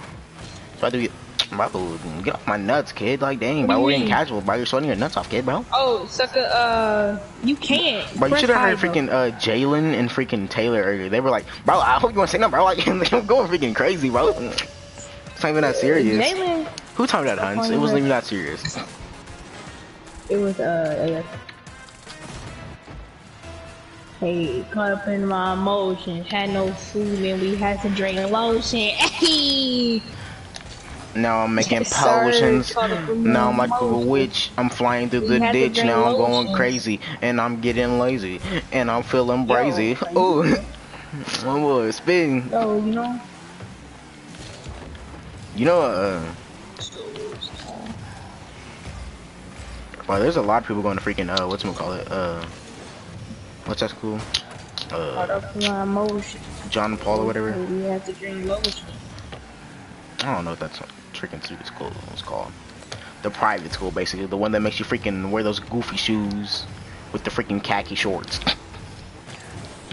So I do. Bro, get off my nuts, kid. Like, dang, What bro, we're in mean? casual, bro. You're sweating your nuts off, kid, bro. Oh, sucker, uh, you can't. Bro, you should have heard freaking uh Jalen and freaking Taylor earlier. They were like, bro, I hope you want to say no, bro. Like, I'm going freaking crazy, bro. It's not even that serious. Jalen, Who told me that, Hans? It wasn't even that serious. it was, uh, hey, caught up in my emotions, had no food and we had to drink lotion. Hey! Now I'm making Yes, potions. Now I'm like a witch. I'm flying through We the ditch. Now I'm going lotions. crazy. And I'm getting lazy. And I'm feeling brazy. crazy. Oh, one more spin. Oh, you know, You know, uh, well, there's a lot of people going to freaking, uh, what's call it? Uh, what's that school? Uh, up in my emotions. John Paul or whatever. We had to drink lotion. I don't know if that's freaking stupid school was called. The private school, basically, the one that makes you freaking wear those goofy shoes with the freaking khaki shorts.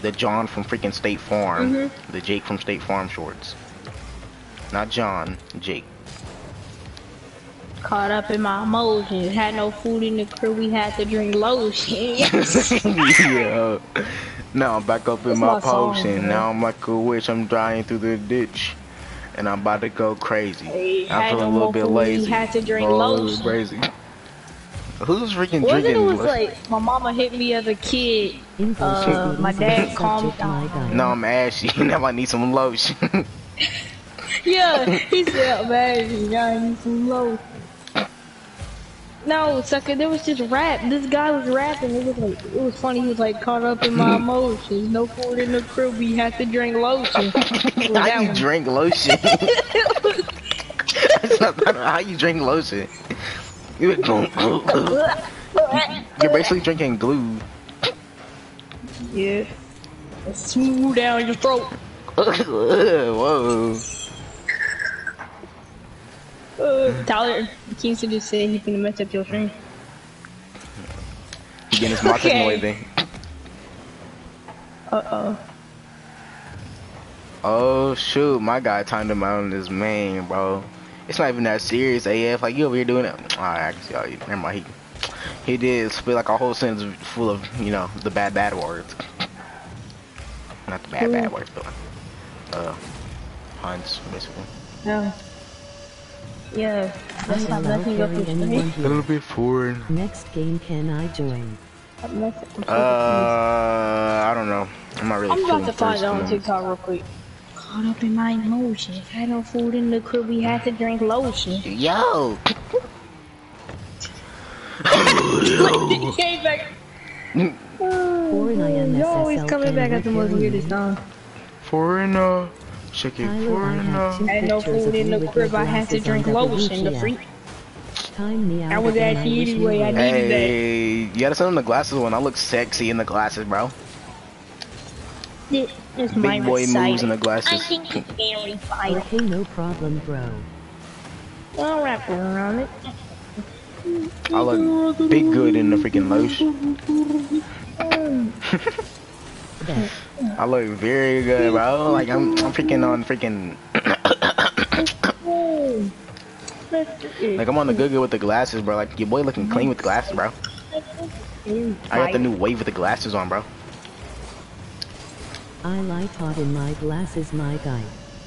The John from freaking State Farm, Mhm. the Jake from State Farm shorts. Not John, Jake. Caught up in my emotions. Had no food in the crib. We had to drink lotion. yeah. Now I'm back up in That's my my song, potion. man. now I'm like a witch. I'm dying through the ditch. And I'm about to go crazy. Hey, I'm feeling no a little bit food, we lazy. had to drink Oh, lotion. crazy. Who's freaking Wasn't drinking? it was like my mama hit me as a kid. Uh, my dad easiest calmed subject, down. guy. No, I'm ashy. now I need some lotion. Yeah, he said, man, need some lotion. No, sucker, there was just rap. This guy was rapping. It was like, it was funny. He was like caught up in my mm-hmm. emotions. No food in the crib. We had to drink lotion. How you one. drink lotion? That's not how you drink lotion. You- You're basically drinking glue. yeah. Smooth down your throat. Whoa. Uh, Tyler Kingston just said he finna mess up your stream. Getting his market Okay. moving. Uh oh. Oh shoot, my guy timed him out on his main, bro. It's not even that serious, AF. Like you over here doing it. Alright, I can see all you. Never mind. He, he did spit like a whole sentence full of, you know, the bad bad words. Not the bad bad words, but uh, puns basically. No. Yeah. I That's not allow messing up carry your anyone stream. here. bit foreign. Next game can I join? Stop messing- I'm Uh, I don't know. I'm not really. I'm about to find thirsty it on. TikTok real quick. Caught up in my emotions. Had no food in the crib. We had to drink lotion. Yo. He came back. Foreign You're always INSSL coming back at the most weirdest time. Foreigner. Check it. Tyler, I Foreigner. have two Had no food in the with crib. I had to glasses drink on lotion. The WTF. freak. Time me out I was again, asking wish you you anyway, I were. need- needed that. Hey, you gotta send him the glasses when I look sexy in the glasses, bro. This is my Big boy Messiah. moves in the glasses. I think it's very fine. Okay, no problem, bro. I'll wrap around it. I look big good in the freaking lotion. I look very good, bro. Like I'm, I'm freaking on freaking. Like I'm on the good good with the glasses, bro. Like your boy looking clean with the glasses, bro. I got the new wave with the glasses on, bro. I lie pot in my glasses, my guy.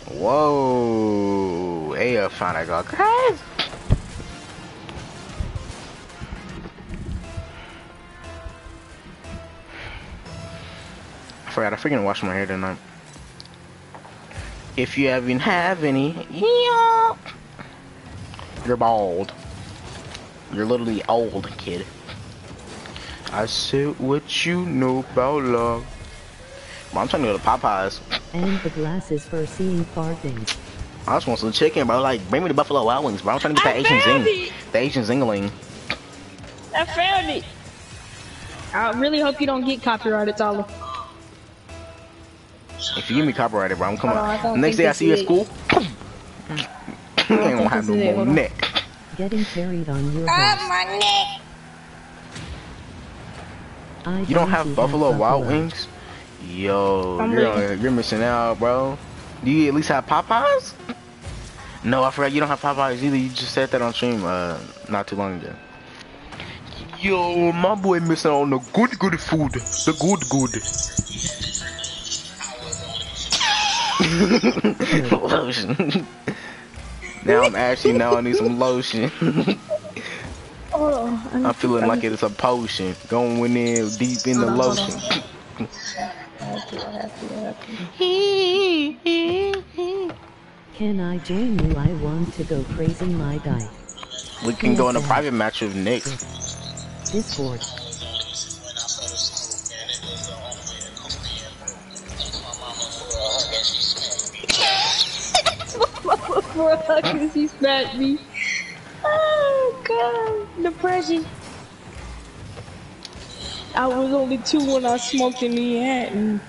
Whoa, hey, I found I got forgot I freaking washed my hair tonight. If you even have any, yeah, you're bald. You're literally old, kid. I said what you know about love. Bro, I'm trying to go to Popeyes. And the glasses for seeing far things. I just want some chicken, bro. Like, bring me the Buffalo Wild Wings, bro. I'm trying to get I that Asian zing. it. The Asian zingling. I found it. I really hope you don't get copyrighted, Tyler. If you give me copyrighted, bro, I'm coming. Hold on, Next day I see you at school. you ain't gonna have no is it. more neck. Getting carried on your Ah, horse. my neck. I You don't have guarantee Buffalo Wild Buffalo. Wings? Yo, I'm you're, waiting. you're missing out, bro. Do you at least have Popeyes? No, I forgot you don't have Popeyes either. You just said that on stream uh, not too long ago. Yo, my boy missing out on the good, good food. The good, good. Lotion. now I'm actually now I need some lotion. Hold on. I'm feeling like it's a potion going in deep in the Hold on, hold lotion. Can I join you? I want to go crazy, my guy. We can go in a private match with Nick. Discord. Bro, cause he smacked me. Oh god, depression. I was only two when I smoked in and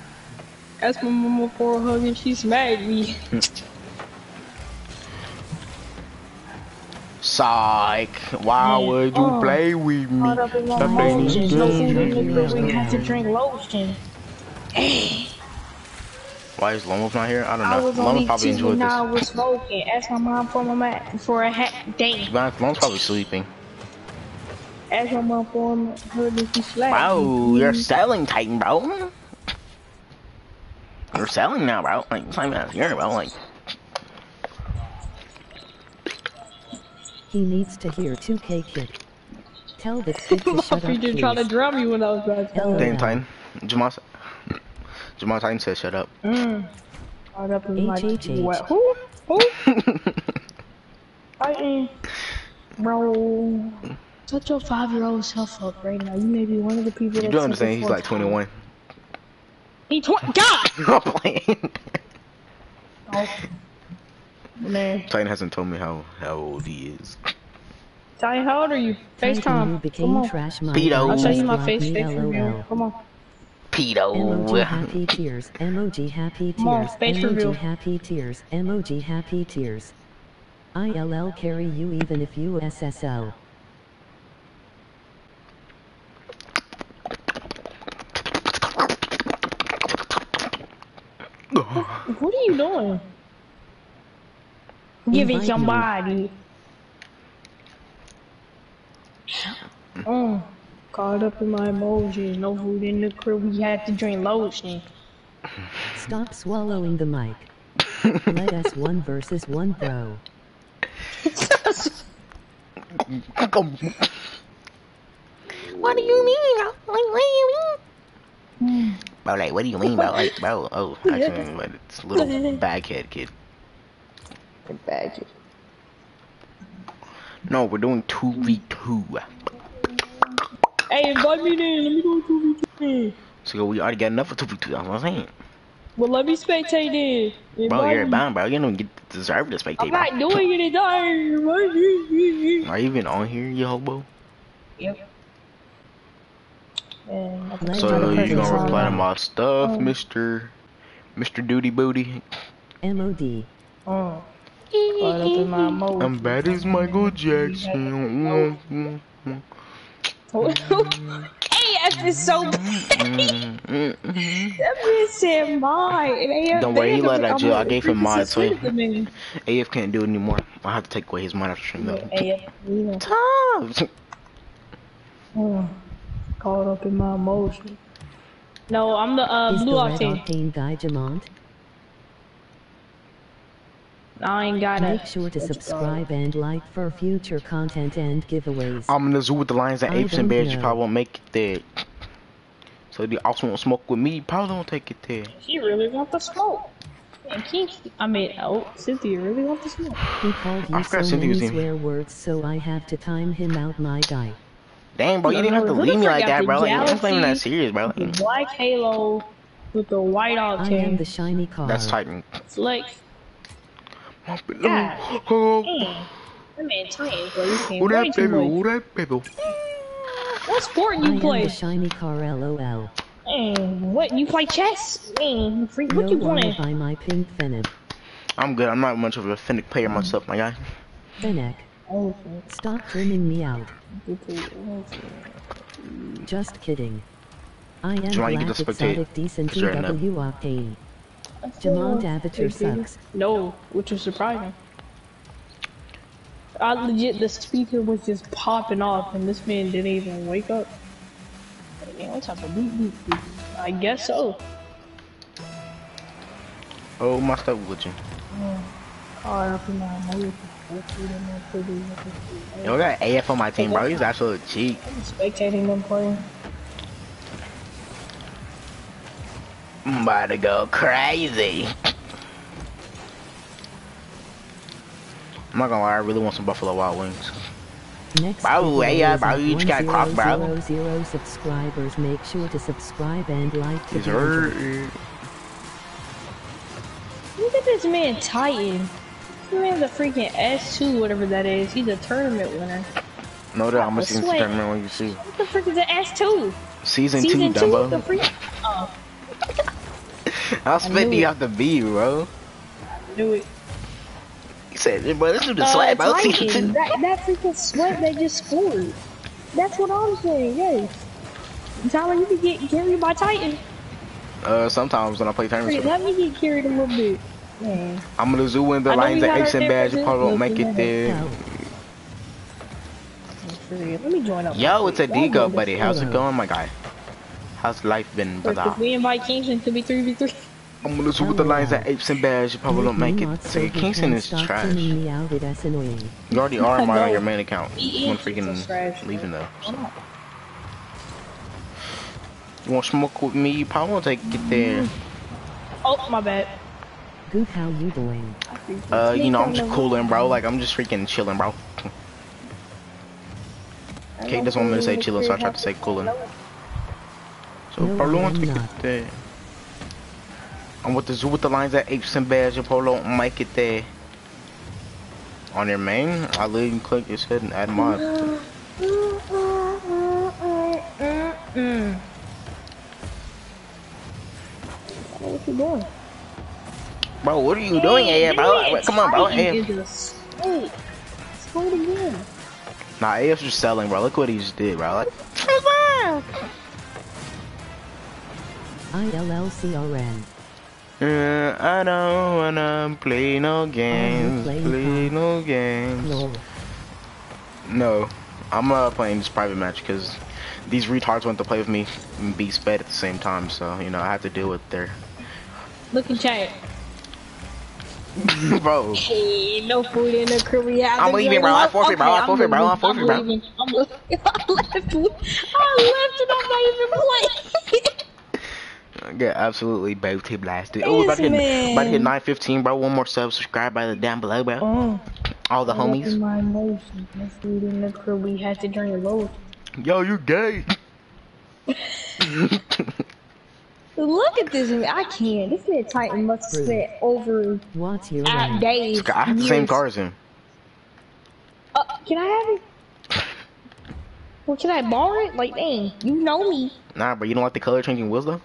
asked my mama for a hug and she smacked me. Psych. Why Man, would you oh. play with me? Caught up in my That ain't emotions. No food in the dangerous. We had to drink lotion. Why is Lomo not here? I don't I know. was Lomo only probably two enjoyed when I this. was smoking. Ask my mom for my mat for a hat. Dang. But probably sleeping. Asked my mom for her and she slapped Bro, mm-hmm. me. you're selling Titan, bro. You're selling now, bro. Like, it's not even out here, bro. Like, He needs to hear 2K kid. Tell the kid to shut He up, just trying to please. drum me when I was about to Hell damn yeah. Titan. Jamal, Jamal Titan said shut up. Mm. Caught up in my what? Who? Who? Titan. Bro. Shut your five-year-old self up right now. You may be one of the people. You that do took understand he's like 21. He twenty. God. I'm playing. Oh. Man, Titan hasn't told me how, how old he is. Ty, how old are you? Titan, you FaceTime. Come on. trash my Pedo. I'll show you my Block face me, pic Come on. Emoji happy tears. Emoji happy Come on, tears. face reveal. Emoji happy tears. Emoji happy tears. ILL carry you even if you SSL. What are you doing? Give it Invite somebody. Mm. Caught up in my emojis. No food in the crib. We had to drink lotion. Stop swallowing the mic. Let us one versus one bro. What do you mean? Like, what do you mean? Bro, like, what do you mean, bro? Like, bro, oh, actually, but it's a little baghead kid. Baghead. No, we're doing 2v2. Hey, invite me then. Let me go to the So we already got enough for 2v2, that's what I'm saying. Well, let me spectate then. Bro, you're me. bound, bro. You don't get deserve to spectate, I'm not bro. doing anything. Are you even on here, you hobo? Yep. And I can Let's So try to do you gonna reply to my stuff, Oh. Mr. Mr. Duty Booty? MOD. Oh. Caught up in my emojis. I'm bad as Michael Jackson. AF is so bad. Mm, mm, mm. That man said mine. And AF Don't worry, he banned let that I'm jail. I gave him freaking mine, so he- suspended the man. AF can't do it anymore. I have to take away his mind after stream though. AF, you know, Tom! caught up in my emotions. No, I'm the uh, Is the blue red octane. octane guy Jamont? I ain't got Make sure to subscribe and like for future content and giveaways. I'm in the zoo with the lions and apes and bears. You probably won't make it there. So if you also won't smoke with me, you probably won't take it there. He really want the smoke. And Keith, I mean, oh, Cynthia you really want the smoke. He called I you forgot so Cynthia many swear words, so I have to time him out, my guy. Damn, bro, you didn't have to leave me like that, bro. Like, I'm not even that serious, bro. Like, black halo with the white I am the shiny car. that's Titan. Flex. God. oh, Damn. That man Titan, bro. You who can't way that too baby? much. Who that baby? What sport I you am play? the shiny car, lol. Man, what you play chess? Man, freak, No you wanna playing? buy my pink Fennec. I'm good. I'm not much of a Fennec player mm. myself, my guy. Fennec, Oh, stop trimming me out. Just kidding. I am Jamont, you get black to spectate. exotic decent It's right octane. Jamont Avatar sucks. No, which is surprising. I legit, the speaker was just popping off, and this man didn't even wake up. Man, what type of beep beep beep? I guess so. Oh, my stuff glitching. Caught up in my emotions. Yo, I got AF on my team, bro. He's absolute cheat. I'm spectating them playing. I'm about to go crazy. I'm not gonna lie, I really want some Buffalo Wild Wings. Next Bro, video hey, uh, is bro, at you just got crocked, bro. 1000 subscribers. Make sure to subscribe and like the He's video. Look at this man Titan. This man's a freaking S2, whatever that is. He's a tournament winner. No doubt, I'm gonna see this swear. tournament when you see. What the frick is an S2? Season, Season 2, two, what the freak? Oh, I'll spit knew you it. off the B, bro. knew it. He said, bro, let's do the Uh, slap, bro. Season Titan, 2. that, that freaking sweat they just scored. That's what I'm saying, yes. Tyler, you can get carried by Titan. Uh, sometimes when I play tournaments, Wait, let me get carried a little bit. Man. I'm gonna zoo in the I know lines we and had apes our and bears. You probably won't make it there. Let me join up. Yo, it's a know buddy. How's it going, my guy? How's life been, brother? if we invite Kingston to be 3v3. I'm gonna zoo with the lions and apes and bears. You probably won't make it. Not So he Kingston is trash. trimming me out, that's annoying. You already are mine know. on your main account. He One freaking leaving though. Why? You want to smoke with me? You probably won't take it there. Oh, my bad. Goop, how you doing? Uh, you know, I'm just cooling, bro. Like I'm just freaking chilling, bro. Kate doesn't want me to say chillin', so I tried to say coolin'. So No, Polo I'm wants to get there. I'm with the zoo with the lines at apes and bears. Your Polo might get there. On your main, I literally click your head and add mod. What you doing? Bro, what are you doing here, bro? Man, Come on, bro. Hey. is a snake. Slow it again. Nah, AF's just selling, bro. Look what he just did, bro. Like, ILLCRN. uh, I don't wanna play no games, playing play no games. Lol. No, I'm uh, playing this private match because these retards want to play with me and be sped at the same time. So you know, I have to deal with their Look in chat. bro. Hey, no food in the crib. I'm leaving, bro. I forfeit, bro. I forfeit, bro. I leaving. forfeit, I'm bro. leaving. I'm leaving. I left. I left and I'm not even playing. Get absolutely bounty blasted. Oh, about to hit, Yes, about to hit 915, bro. One more sub, subscribe by the down below, bro. Oh, All the homies. My emotions. No food in the crib. We had to drink low. Yo, you gay? Look at this. I can't. This man Titan must have spent over What's your rank? days. I have the same years. car as him. Uh, can I have it? Well, can I borrow it? Like, dang, you know me. Nah, but you don't like the color changing wheels though?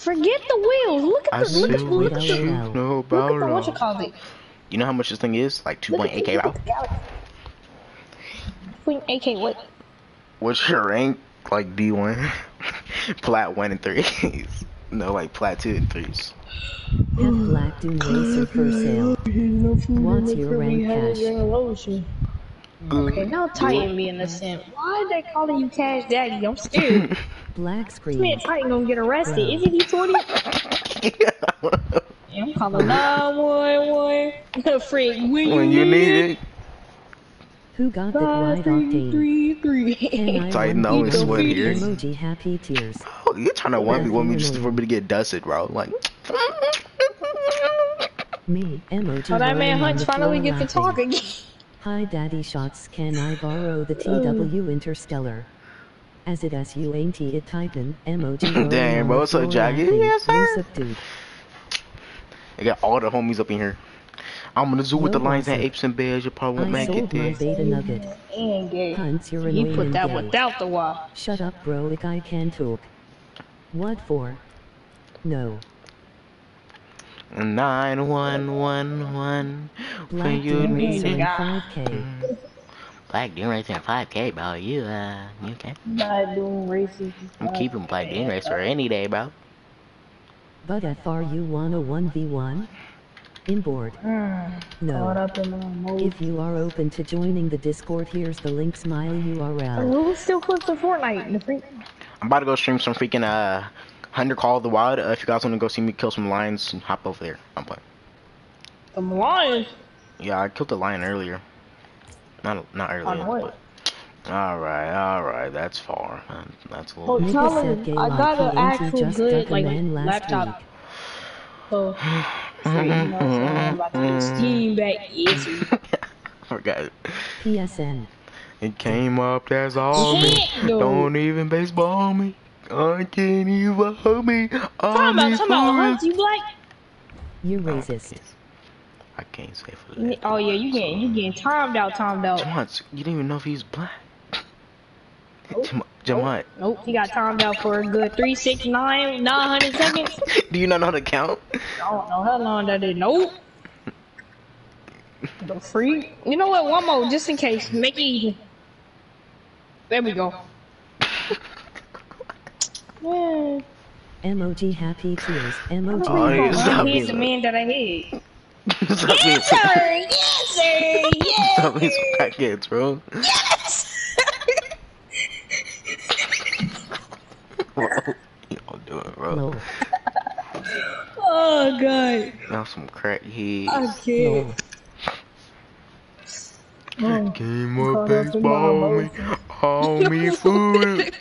Forget the wheels. Look at the look see at, look what at you the Wow. know look at the what you call it. You know how much this thing is? Like Look at 2.8k, the- look bro. at the galaxy. Wait, AK, what? What's your rank? Like D1? plat 1 and 3s. no, like plat 2 and 3s. Have Black Doom Racer for sale. What's your rank cash? Okay, now Titan being the simp. Why are they calling you Cash Daddy? I'm scared. Black screen. Man. Titan gonna get arrested. Isn't he 20? Yeah, I'm calling 911. Freak, when, when you need it. Who got that white octane? 5333. And I Titan always people sweat here. Emoji happy tears. Oh, you're trying to 1v1 me just for me to get dusted, bro. Like, Me, emoji. Oh, that man Hunch finally floor get to talk again. Hi Daddy Shots, can I borrow the um. TW Interstellar? As it as you ain't it Titan, emoji. rolling Damn, on bro, the what's up, floor Jackie? laughing. Yes, sir. What's up, dude? I got all the homies up in here. I'm gonna zoo with the lions and apes and bears. You probably won't make it sold my there. beta nugget. Mm, and gay. Hunts, you're You put that without the Y. Shut up, bro. Like I can talk. What for? No. Nine one one one. Black When you need it. 5K. Black Doom Racer and 5K, bro. You uh, you okay? Not doing racist. I'm keeping Black Doom Racer any day, bro. But FR you wanna 1v1? Inboard. Caught No. up in. If you are open to joining the Discord, here's the link smile URL. Who still close to Fortnite? The freak. I'm about to go stream some freaking uh, Hunter Call of the Wild. Uh, if you guys want to go see me kill some lions, hop over there. I'm playing. The lions. Yeah, I killed a lion earlier. Not not earlier, what? All right, all right, that's far. That's a Oh, little. Nigga tell said him I got an actual good like laptop. week. So, so you know, so I'm about to Steam back. Yes, sir. Forgot. it. PSN. It came up as all me. Don't even baseball me. I can't even hold me. Talking I'm about, talking about Hunts, you black? You're racist. I can't say for that. Oh yeah, you getting you getting timed out, timed out. Jamont, you didn't even know if he's black. Oh. Nope. Jam- Jamont, Nope, he got timed out for a good three, six, nine, nine hundred seconds. do you not know how to count? I don't know how long that is. Nope. The freak. You know what? One more, just in case. Make it even. There we go. Man, Emoji happy tears. Emoji Oh, happy yeah, stop he's the man that I hate. Stop Yes, sir. Yes, sir. Yes. Stop being crackheads, bro. yes. What y'all doing, bro? Lol. oh god. Now some crackheads. I Lol. can't. Oh. Came Caught up up in baseball my me, hold me food.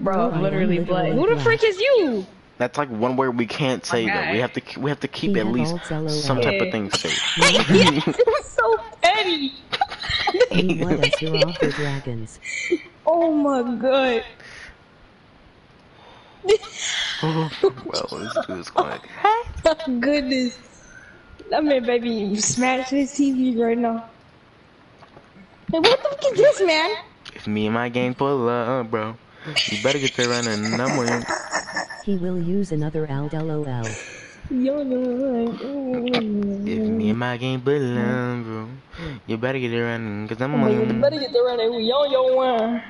Bro, I'm literally literally black. Who the black. freak is you? That's like one word we can't say though. We have to we have to keep He at least alt LOL. some type of Yeah. thing safe. yes, it was so petty. We what as your offer dragons. oh my god. Oh, well, let's do this quick. Oh goodness. That man baby smashed his TV right now. Hey, what the fuck is this, man? If me and my gang pull up, bro, you better get there running. and I'm winning. He will use another alt LOL. Yo, If me and my gang pull up, bro, you better get there running. Cause I'm Oh you better get the running. We on your one.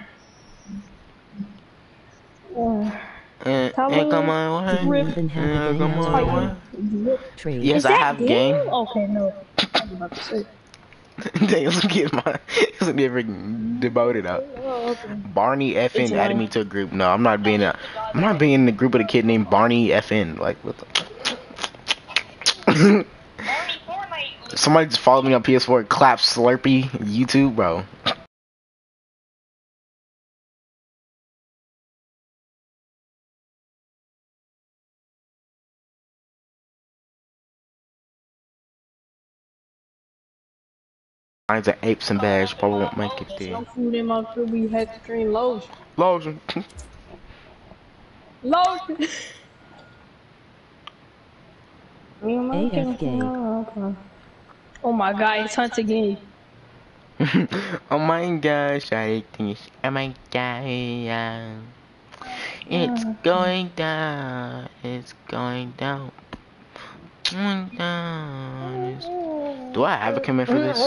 Uh, Tell come on, Did what? you even have a come on, out? what? Yes, I that have game. Okay, no. I was about to. Daniel's get my, he's gonna get freaking demoted out. Oh, okay. Barney FN It's added me to a group. No, I'm not being a, I'm not being in the group with a kid named Barney FN. Like what the? Somebody just followed me on PS4. Clap Slurpee YouTube, bro. Lines of apes and bears probably won't make it there. Some food in my food, we had to drink lotion. Logan. Lotion! Me and my AFK. kid- Oh. Oh my god, it's Hunt again. oh my gosh, I think it's, oh my god, yeah. It's going down, it's going down. Going down. It's- Do I have a commit for this?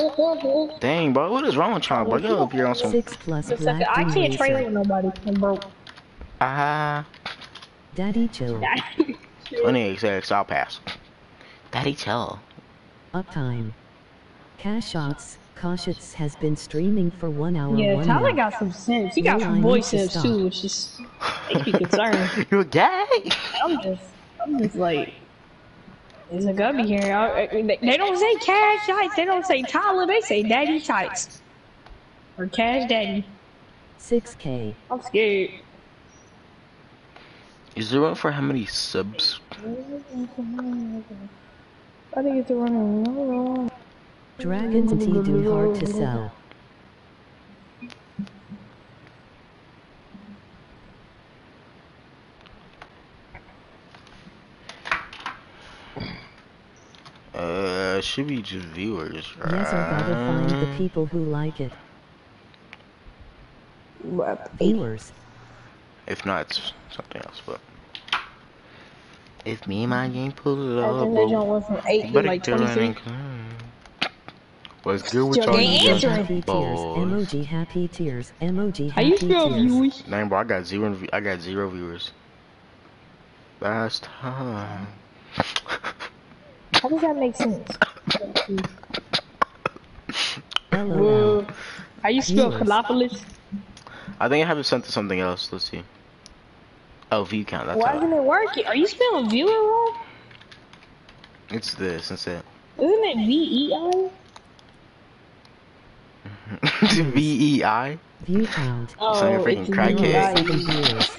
Dang, bro, what is wrong with y'all, bro? Yo, if you're on some, Six plus black I Doom can't trade with nobody. I'm broke. ah, Daddy chill. funny XX, I'll pass. Daddy, chill. Uptime. Cash shots. CashShotzz has been streaming for one hour. yeah, one Tyler minute. got some sense. He got No, some need voice sense stop. too, which is makes me concerned. You're gay. I'm just, I'm just like, there's a gubby here. I, I- they, they don't say cash tights. They don't say Tyler. They say daddy tights or cash daddy. 6k. I'm scared. Is there one for how many subs? I think it's a running. Dragons and tea do hard to sell. Uh, should be just viewers, right? Yes, I gotta find the people who like it. Viewers. If not, it's something else, but. If me and my game pull I up, think they don't went from eight to like 23. What's good with Your y'all? game young answering. Happy tears. boys? Emoji happy tears. Emoji How you happy spell tears. viewers? Name, bro, I got zero. I got zero viewers. Last time. How does that make sense? LOL. Whoa. How you spell Viewers. I think I have it sent to something else. Let's see. Oh, view count. That's Why how isn't it working? Are you spelling viewer wrong? It's this instead. Isn't it V E I? V E I. View count. So you're Oh, freaking it's crackhead. V E I. Seven viewers.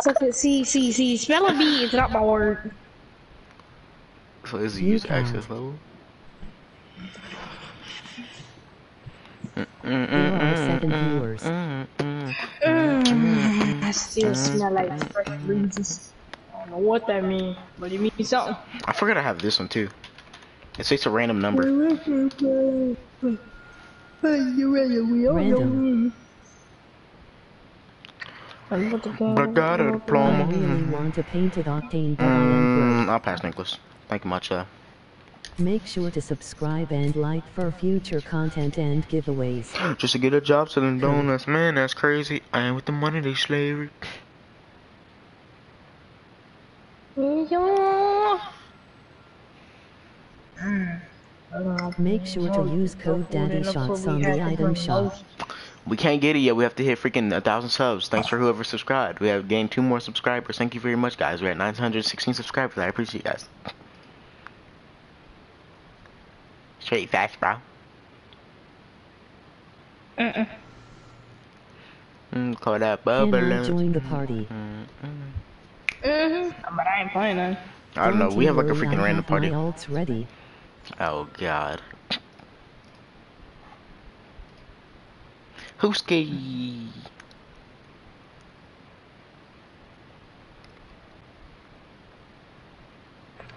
So if it's C C C spelling B is not my word. So is the user access level? There are seven viewers. Mm, I still smell like fresh breezes. I don't know what that means, but it means something. I forgot I have this one too. It says a random number. Random. But I got a I diploma. really want a painted octane, but I am Mm, I'll pass Nicholas. Thank you much. Uh. Make sure to subscribe and like for future content and giveaways. just to get a job selling donuts, man, that's crazy. I ain't with the money, they slavery. Make sure to use code Daddy Shots on the item shop. We can't get it yet. We have to hit freaking a thousand subs. Thanks for whoever subscribed. We have gained two more subscribers. Thank you very much, guys. We're at 916 subscribers. I appreciate you guys. Straight fast, bro. Uh-uh. Mm, call that Can I join the party? Mm, mm. Mm-hmm. But I ain't playing none. I don't know. We have like a freaking random party. My ready. Oh god. Who's gay?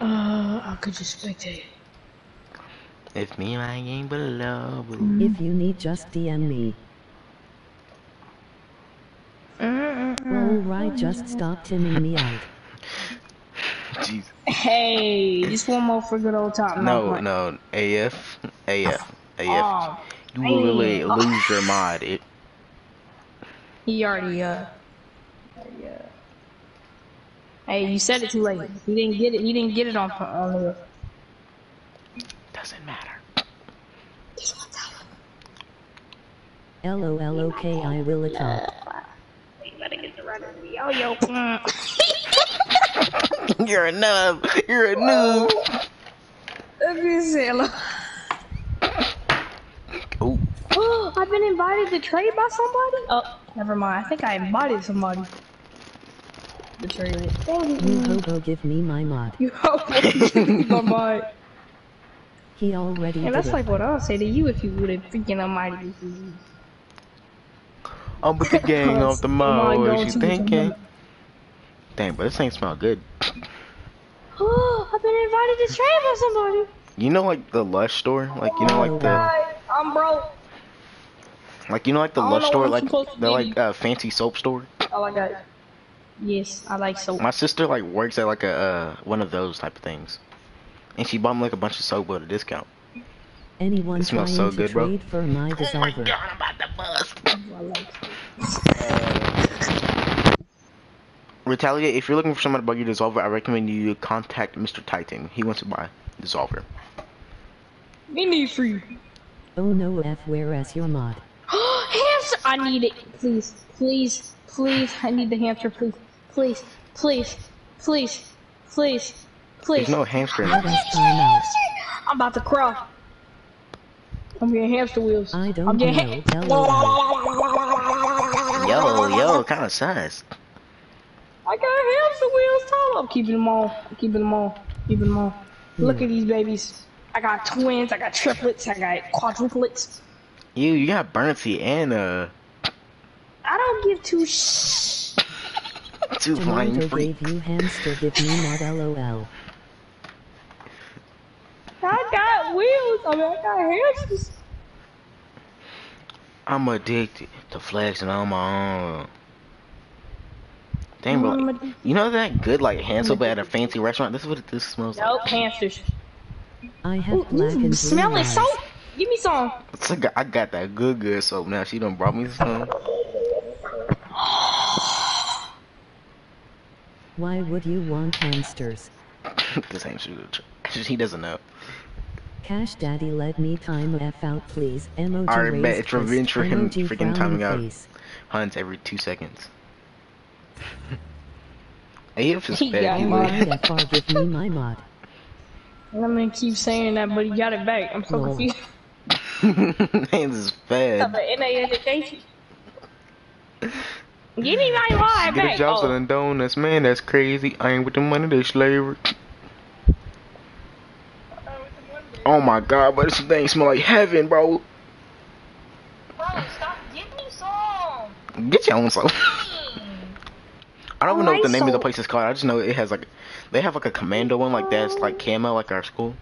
Uh, I could just spectate. If me and my game below. If you need, just DM me. Alright, just stop timming me out. Jeez. Hey, just one more for good old time. No, no. AF. AF. AF. Oh, You will really man. lose your mod. It. he already uh. already, uh, Hey, you said it too late. He didn't get it. He didn't get it on on the. Doesn't matter. LOL okay I will attack. You better get the right of the yo yo. You're a nub. You're a noob. Let me see. look. Oh. Oh, I've been invited to trade by somebody. Oh, never mind. I think I invited somebody to trade You you. hobo give me my mod. You hobo, give me my mind. He already And that's like what I'll say to you if you would have freaking almighty. I'm with the gang off the mall. What going you thinking? Dang, but this ain't smell good. Oh, I've been invited to trade by somebody. You know, like the Lush store, like you know, like the, Right, I'm broke. like you know, like the Lush store, like supposed to the like uh, fancy soap store. Oh, I got. Yes, I like soap. My sister like works at like a uh, one of those type of things, and she bought me like a bunch of soap at a discount. Anyone It smells trying so to good, bro. trade for my oh dissolver? I'm about to bust. I Retaliate. If you're looking for someone to buy your dissolver, I recommend you contact Mr. Titan. He wants to buy dissolver. Me need free. Oh no F where's your mod? hamster! I need it. Please, please, please. I need the hamster. Please, please, please, please, please, please. There's no hamster. in Let it. us time. I'm about to cry. I'm getting hamster wheels. I don't I'm getting. know. LOL. Yo, yo, kind of sus. I got hamster wheels. Tall. I'm keeping them all. I'm keeping them all. Keeping them all. Look at these babies. I got twins. I got triplets. I got quadruplets. You, you got Burnty and uh, I don't give two sh. two flying Tomato freaks. gave you hamster give me mod LOL. I got wheels. I mean, I got hamsters. I'm addicted to flexing on my own. Dang, bro. Like, you know that good like hand soap at a fancy restaurant? This is what this smells like. Nope, hamsters. I have Ooh, black and blue smell it, soap. Give me some. It's like, I got that good good soap now. She done brought me some. Why would you want hamsters? this ain't true. He doesn't know. Cash Daddy let me time F out please. Emoji Alright, raised bet it's revenge for him freaking timing out. Hunts every two seconds. AF is He fed. got He mine. would. Give me my mod. I'm gonna keep saying that, but he got it back. I'm so No. confused. Hands is Of fed. the NA education. Give me my lie Get a back. job Oh, selling donuts, man. That's crazy. I ain't with the money. They slavery. Oh my god, but this thing smell like heaven, bro. bro, stop. Give me some. Get your own soap. I don't even know what the name of the place is called. I just know it has like, they have like a commando one like that's like camo like our school.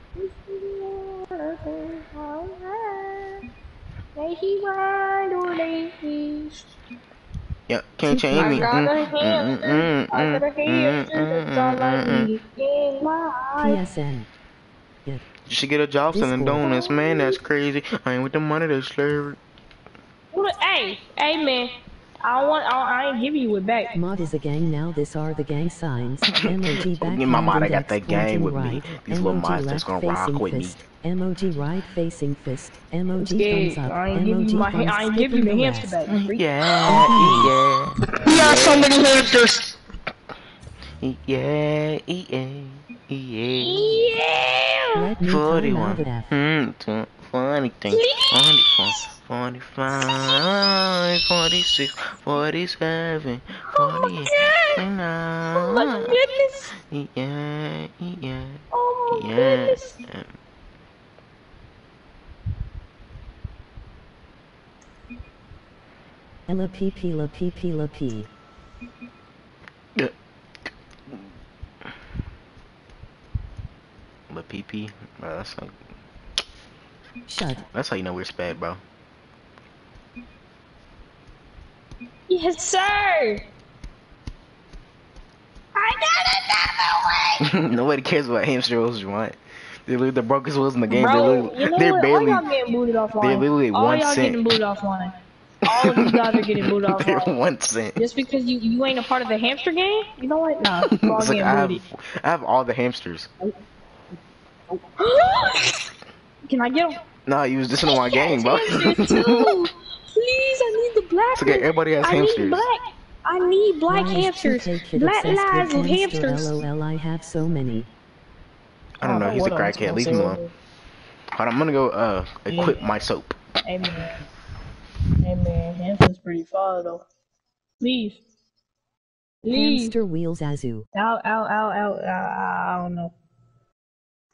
May he ride or days. Yeah, can't change I me. got a mm, mm, Hamster. I got a hamster. That's all I need in life. PSN. You should get a job selling Discord. donuts, man. That's crazy. I ain't with the money. They slavery. What- Hey, hey, man. I don't want. I, I ain't giving you it back. Mod is a gang now. This are the gang signs. Emoji back Yeah, my mod, I got that gang pointing with me. right. These little Emoji monsters left gonna rock facing with me. fist. Emoji right facing fist. Emoji Scared. thumbs up. I ain't giving Emoji you my. thumbs I ain't giving you the hamster back. Mm-hmm. Yeah, yeah, We got so many hamsters. yeah, yeah, yeah. Yeah. Let me time out 41. Hmm, tw- funny thing. 44, 45, 46, 47, Oh 48, Oh my goodness. Yeah, yeah, Oh my yeah. goodness. La pee pee la pee pee la pee. But PP, bro, that's like, Shut. that's how you know we're spad, bro. Yes, sir. I got another one. Nobody cares about hamster wheels you want. They're literally the brokest wheels in the game. they're Bro, literally, you know they're what? barely, All y'all getting booted offline. literally All one y'all getting booted offline. All of you guys are getting booted they're offline. one cent. Just because you, you ain't a part of the hamster game? You know what? Nah, you all It's like getting I have. I have all the hamsters. Can I get them? Nah, you was just in my game, bro. Please, I need the black It's okay, everybody has I hamsters. need black. I need black Why hamsters. Black obsessed lives with with hamsters. LOL, I have so many. I don't know. He's a crackhead. Leave him alone. Hold on, I'm gonna go uh equip my soap. Hey man. Hey man, hamster's pretty far though. Leave. Leave. Hamster wheels Azu. Ow, ow, ow, ow, ow, I don't know.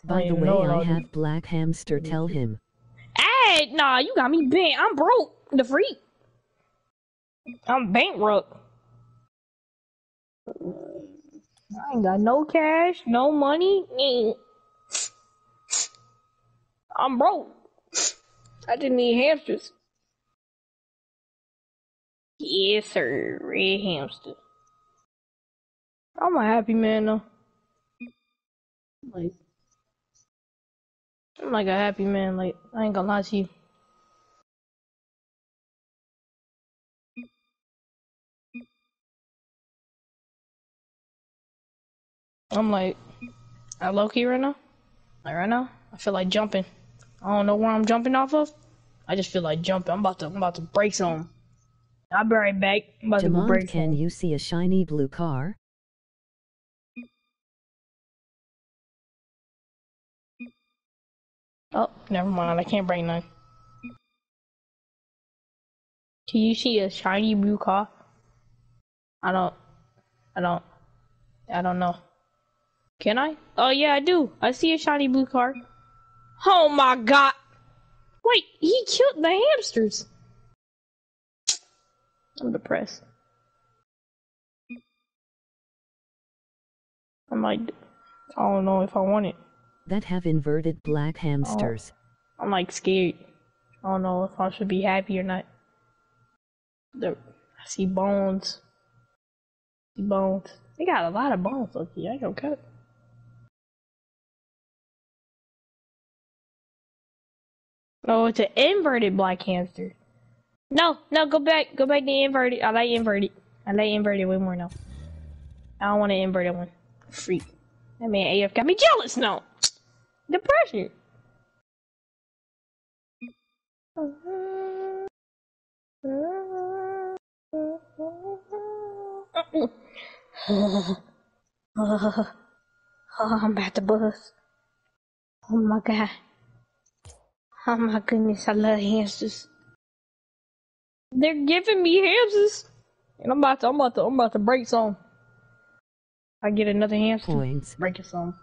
By the way, I have black hamster. Tell him. Hey, nah, you got me bent. I'm broke. The freak. I'm bankrupt. I ain't got no cash, no money. I'm broke. I just need hamsters. Yes, sir. Red hamster. I'm a happy man, though. Like, I'm like a happy man. Like, I ain't gonna lie to you. I'm like, I low key right now. Like right now, I feel like jumping. I don't know where I'm jumping off of. I just feel like jumping. I'm about to, I'm about to break some. I'll be right back. I'm about to go Demand, break can you see a shiny blue car? Oh, never mind. I can't break none. Can you see a shiny blue car? I don't. I don't. I don't know. Can I? Oh yeah, I do. I see a shiny blue car. Oh my god! Wait, he killed the hamsters. I'm depressed. I might. I don't know if I want it. That have inverted black hamsters. Oh. I'm like scared. I don't know if I should be happy or not. I see bones. See bones. They got a lot of bones, Loki. I ain't gonna cut. Oh, it's an inverted black hamster. No, no, go back. Go back to inverted. I like inverted. I like inverted way more now. I don't want an inverted one. Freak. That man AF got me jealous now. Depression. oh, I'm about to bust. Oh my god. Oh my goodness, I love hamsters. They're giving me hamsters. And I'm about to I'm about to I'm about to break some. I get another hamster. Points. Break it some.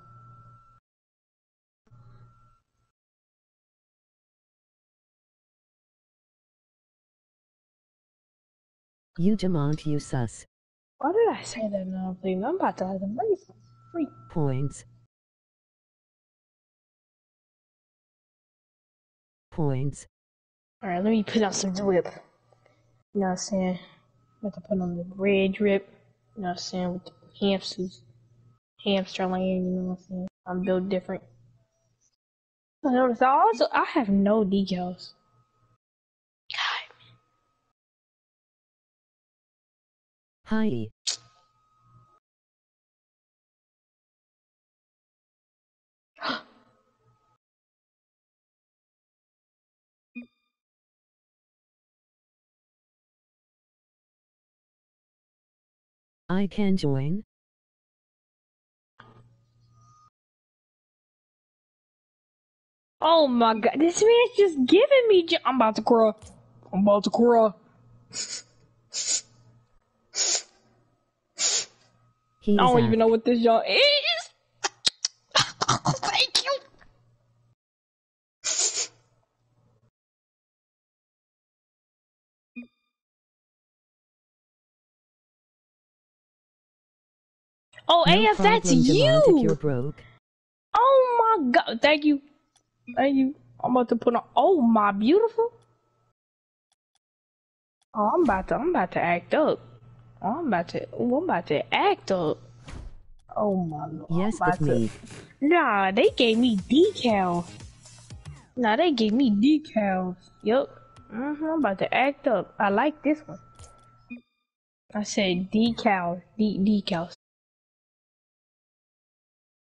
You demand you sus. Why did I say that now, please? I'm about to have break some. Freak. Points. Points. Alright, let me put on some drip. You know what I'm saying? I'm about to put on the red drip. You know what I'm saying? With the hamsters. Hamster land, you know what I'm saying? I'm built different. I noticed I also I have no decals. Hi. I can join. Oh my god, this man's just giving me. I'm about to cry. I'm about to cry. He's I don't at even know what this y'all is. Thank you. Oh, no AF, that's problem, Demont, if you're broke. Oh my god, thank you. Thank you. I'm about to put on. Oh my beautiful. Oh, I'm about to. I'm about to act up. Oh, I'm about to. Oh, I'm about to act up. Oh my lord. Yes, about that's to- me. Nah, they gave me decals. Nah, they gave me decals. Yup. hmm I'm about to act up. I like this one. I said decals. De- decals.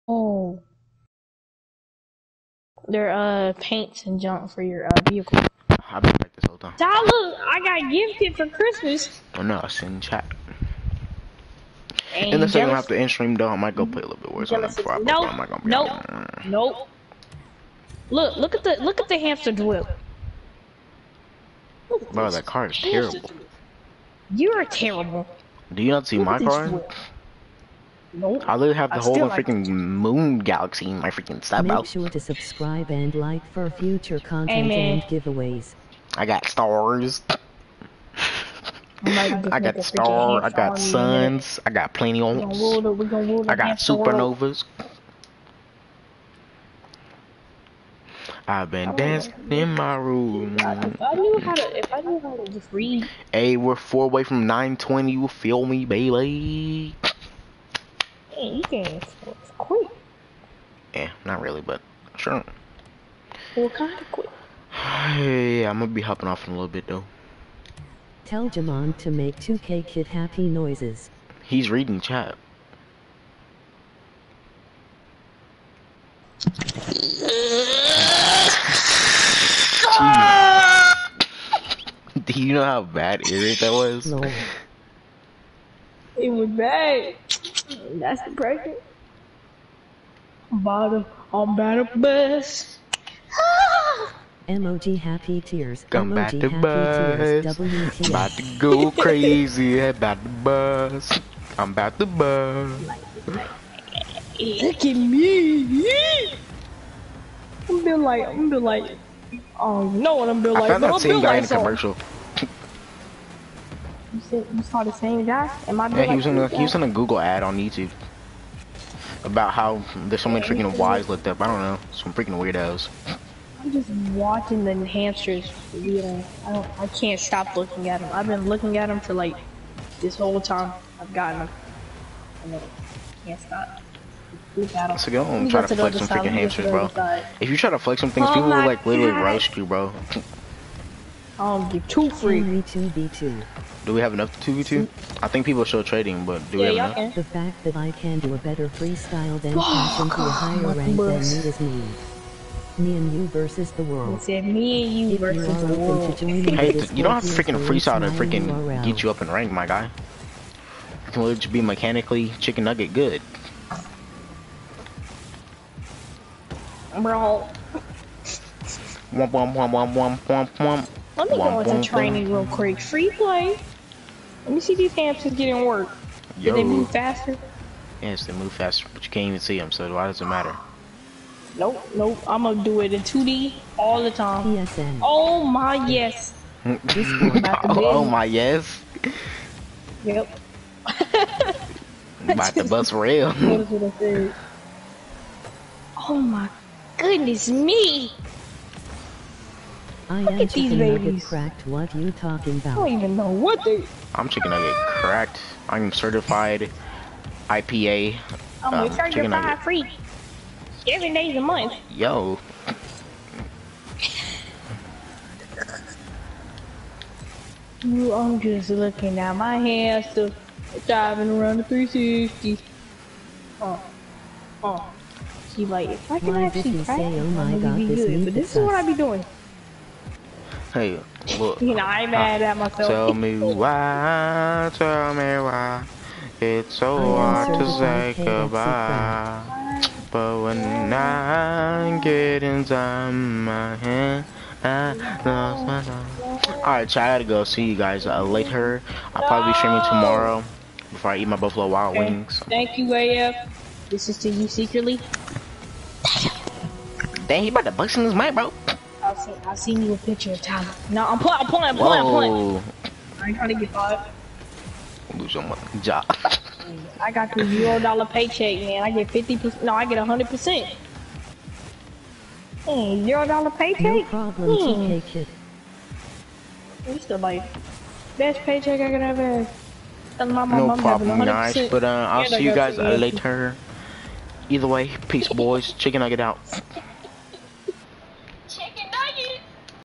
Oh. They're uh paints and junk for your uh vehicle. I've been like this whole time. Tyler, I got gifted for Christmas. Oh no, it's in chat. And In the second half the in stream though, I might go play a little bit worse on that before I No, I'm not gonna be no, Nope. Look, look at the look at the hamster at Bro, that car is terrible. You're terrible. Do you not see Look my car? whip. Nope. I literally have the I whole like freaking moon galaxy in my freaking step Make out. sure to subscribe and like for future content Amen. and giveaways. I got stars. I might just I make got freaking star. I got army in a minute. suns. I got plenty on. the, we gonna rule the I got supernovas. I've been dancing in my room. If I knew how to, if I knew how to just read, Hey, we're four away from 920. You feel me, baby? man, you can it's quick. Yeah, not really, but sure. Well, kind of quick. Hey, I'm gonna be hopping off in a little bit though. Tell Jamon to make 2K Kid happy noises. He's reading chat. Do you know how bad earache that was? No. It was bad. That's the pregnant. Bottom, I'm about to bust. Emoji happy tears. Come back Emoji to happy tears. buzz. WTF. About to go crazy, about to buzz. I'm about to buzz. Look at me. I'm built like, I'm built like, oh, you know what I'm built I like, found but that I'm same built guy in like the so. commercial. You, said, you saw the same guy? Am I built Yeah, he was in a, this he was in a Google ad on YouTube about how there's so many freaking Ys looked up. I don't know, some freaking weirdos. I'm just watching the hamsters. You know, I don't, I can't stop looking at them. I've been looking at them for like this whole time. I've gotten them. I know. Can't stop. Look at them. So go Let and me try to the flex some freaking Let me go to hamsters, bro. If you try to flex some things, Oh people will like literally God. roast you, bro. Um, I don't two free. Henry 2v2. Do we have enough to 2v2? I think people are still trading, but do we have enough? can. The fact that I can do a better freestyle than Oh, passing to a higher rank than bus. me is mean. Me and you versus the It world. said me and you If versus are the world. Hey, you don't have to freaking use freestyle to freaking URL. get you up in rank, my guy. You can literally just be mechanically chicken nugget good. Bro, Womp womp womp womp womp womp womp. let me go Womp, into womp, training real quick. Free play. Let me see these hamsters getting work. Did they move faster? Yes, they move faster, but you can't even see them, so why does it matter? Nope, nope. I'm gonna do it in 2D all the time. PSN. Oh my yes. About oh my yes. Yep. About to bust rail. What is what I said? Oh my goodness me! I Look am at these chicken babies. cracked. What you talking about? I don't even know what they. I'm chicken nugget cracked. I'm certified IPA. I'm Um, gonna charge you chicken five nugget. free. Seven days a month. Yo. Ooh, I'm just looking at my hamster driving around the 360. Oh, uh, oh. Uh. She like, if I can Why actually he crack, say, "Oh my I'm God, be this good. But this is is what I sus." be doing. Hey, look. You know, I ain't mad ah, at myself. Tell me why, tell me why. It's so hard to say goodbye. But when I get inside my hand, I lost my love. Alright, so I gotta go. See you guys uh, later. I'll probably be streaming tomorrow before I eat my Buffalo Wild Okay. Wings. Thank you, AF. This is to you secretly. Dang, he about to bust in his mic, bro. I'll send, I'll send you a picture of Tyler. No, I'm pulling, I'm pulling, I'm I'm playing. Whoa. I ain't trying to get fired. Lose your money. job. I got the zero dollar paycheck, man. I get 50%. No, I get 100%. Hmm, zero dollar paycheck? No problem, Hmm. TK Kid. It's the like best paycheck I could ever have. Tell my No problem, 100. guys. But uh, I'll And I see you guys some uh, later. Either way, peace, boys. Chicken nugget out.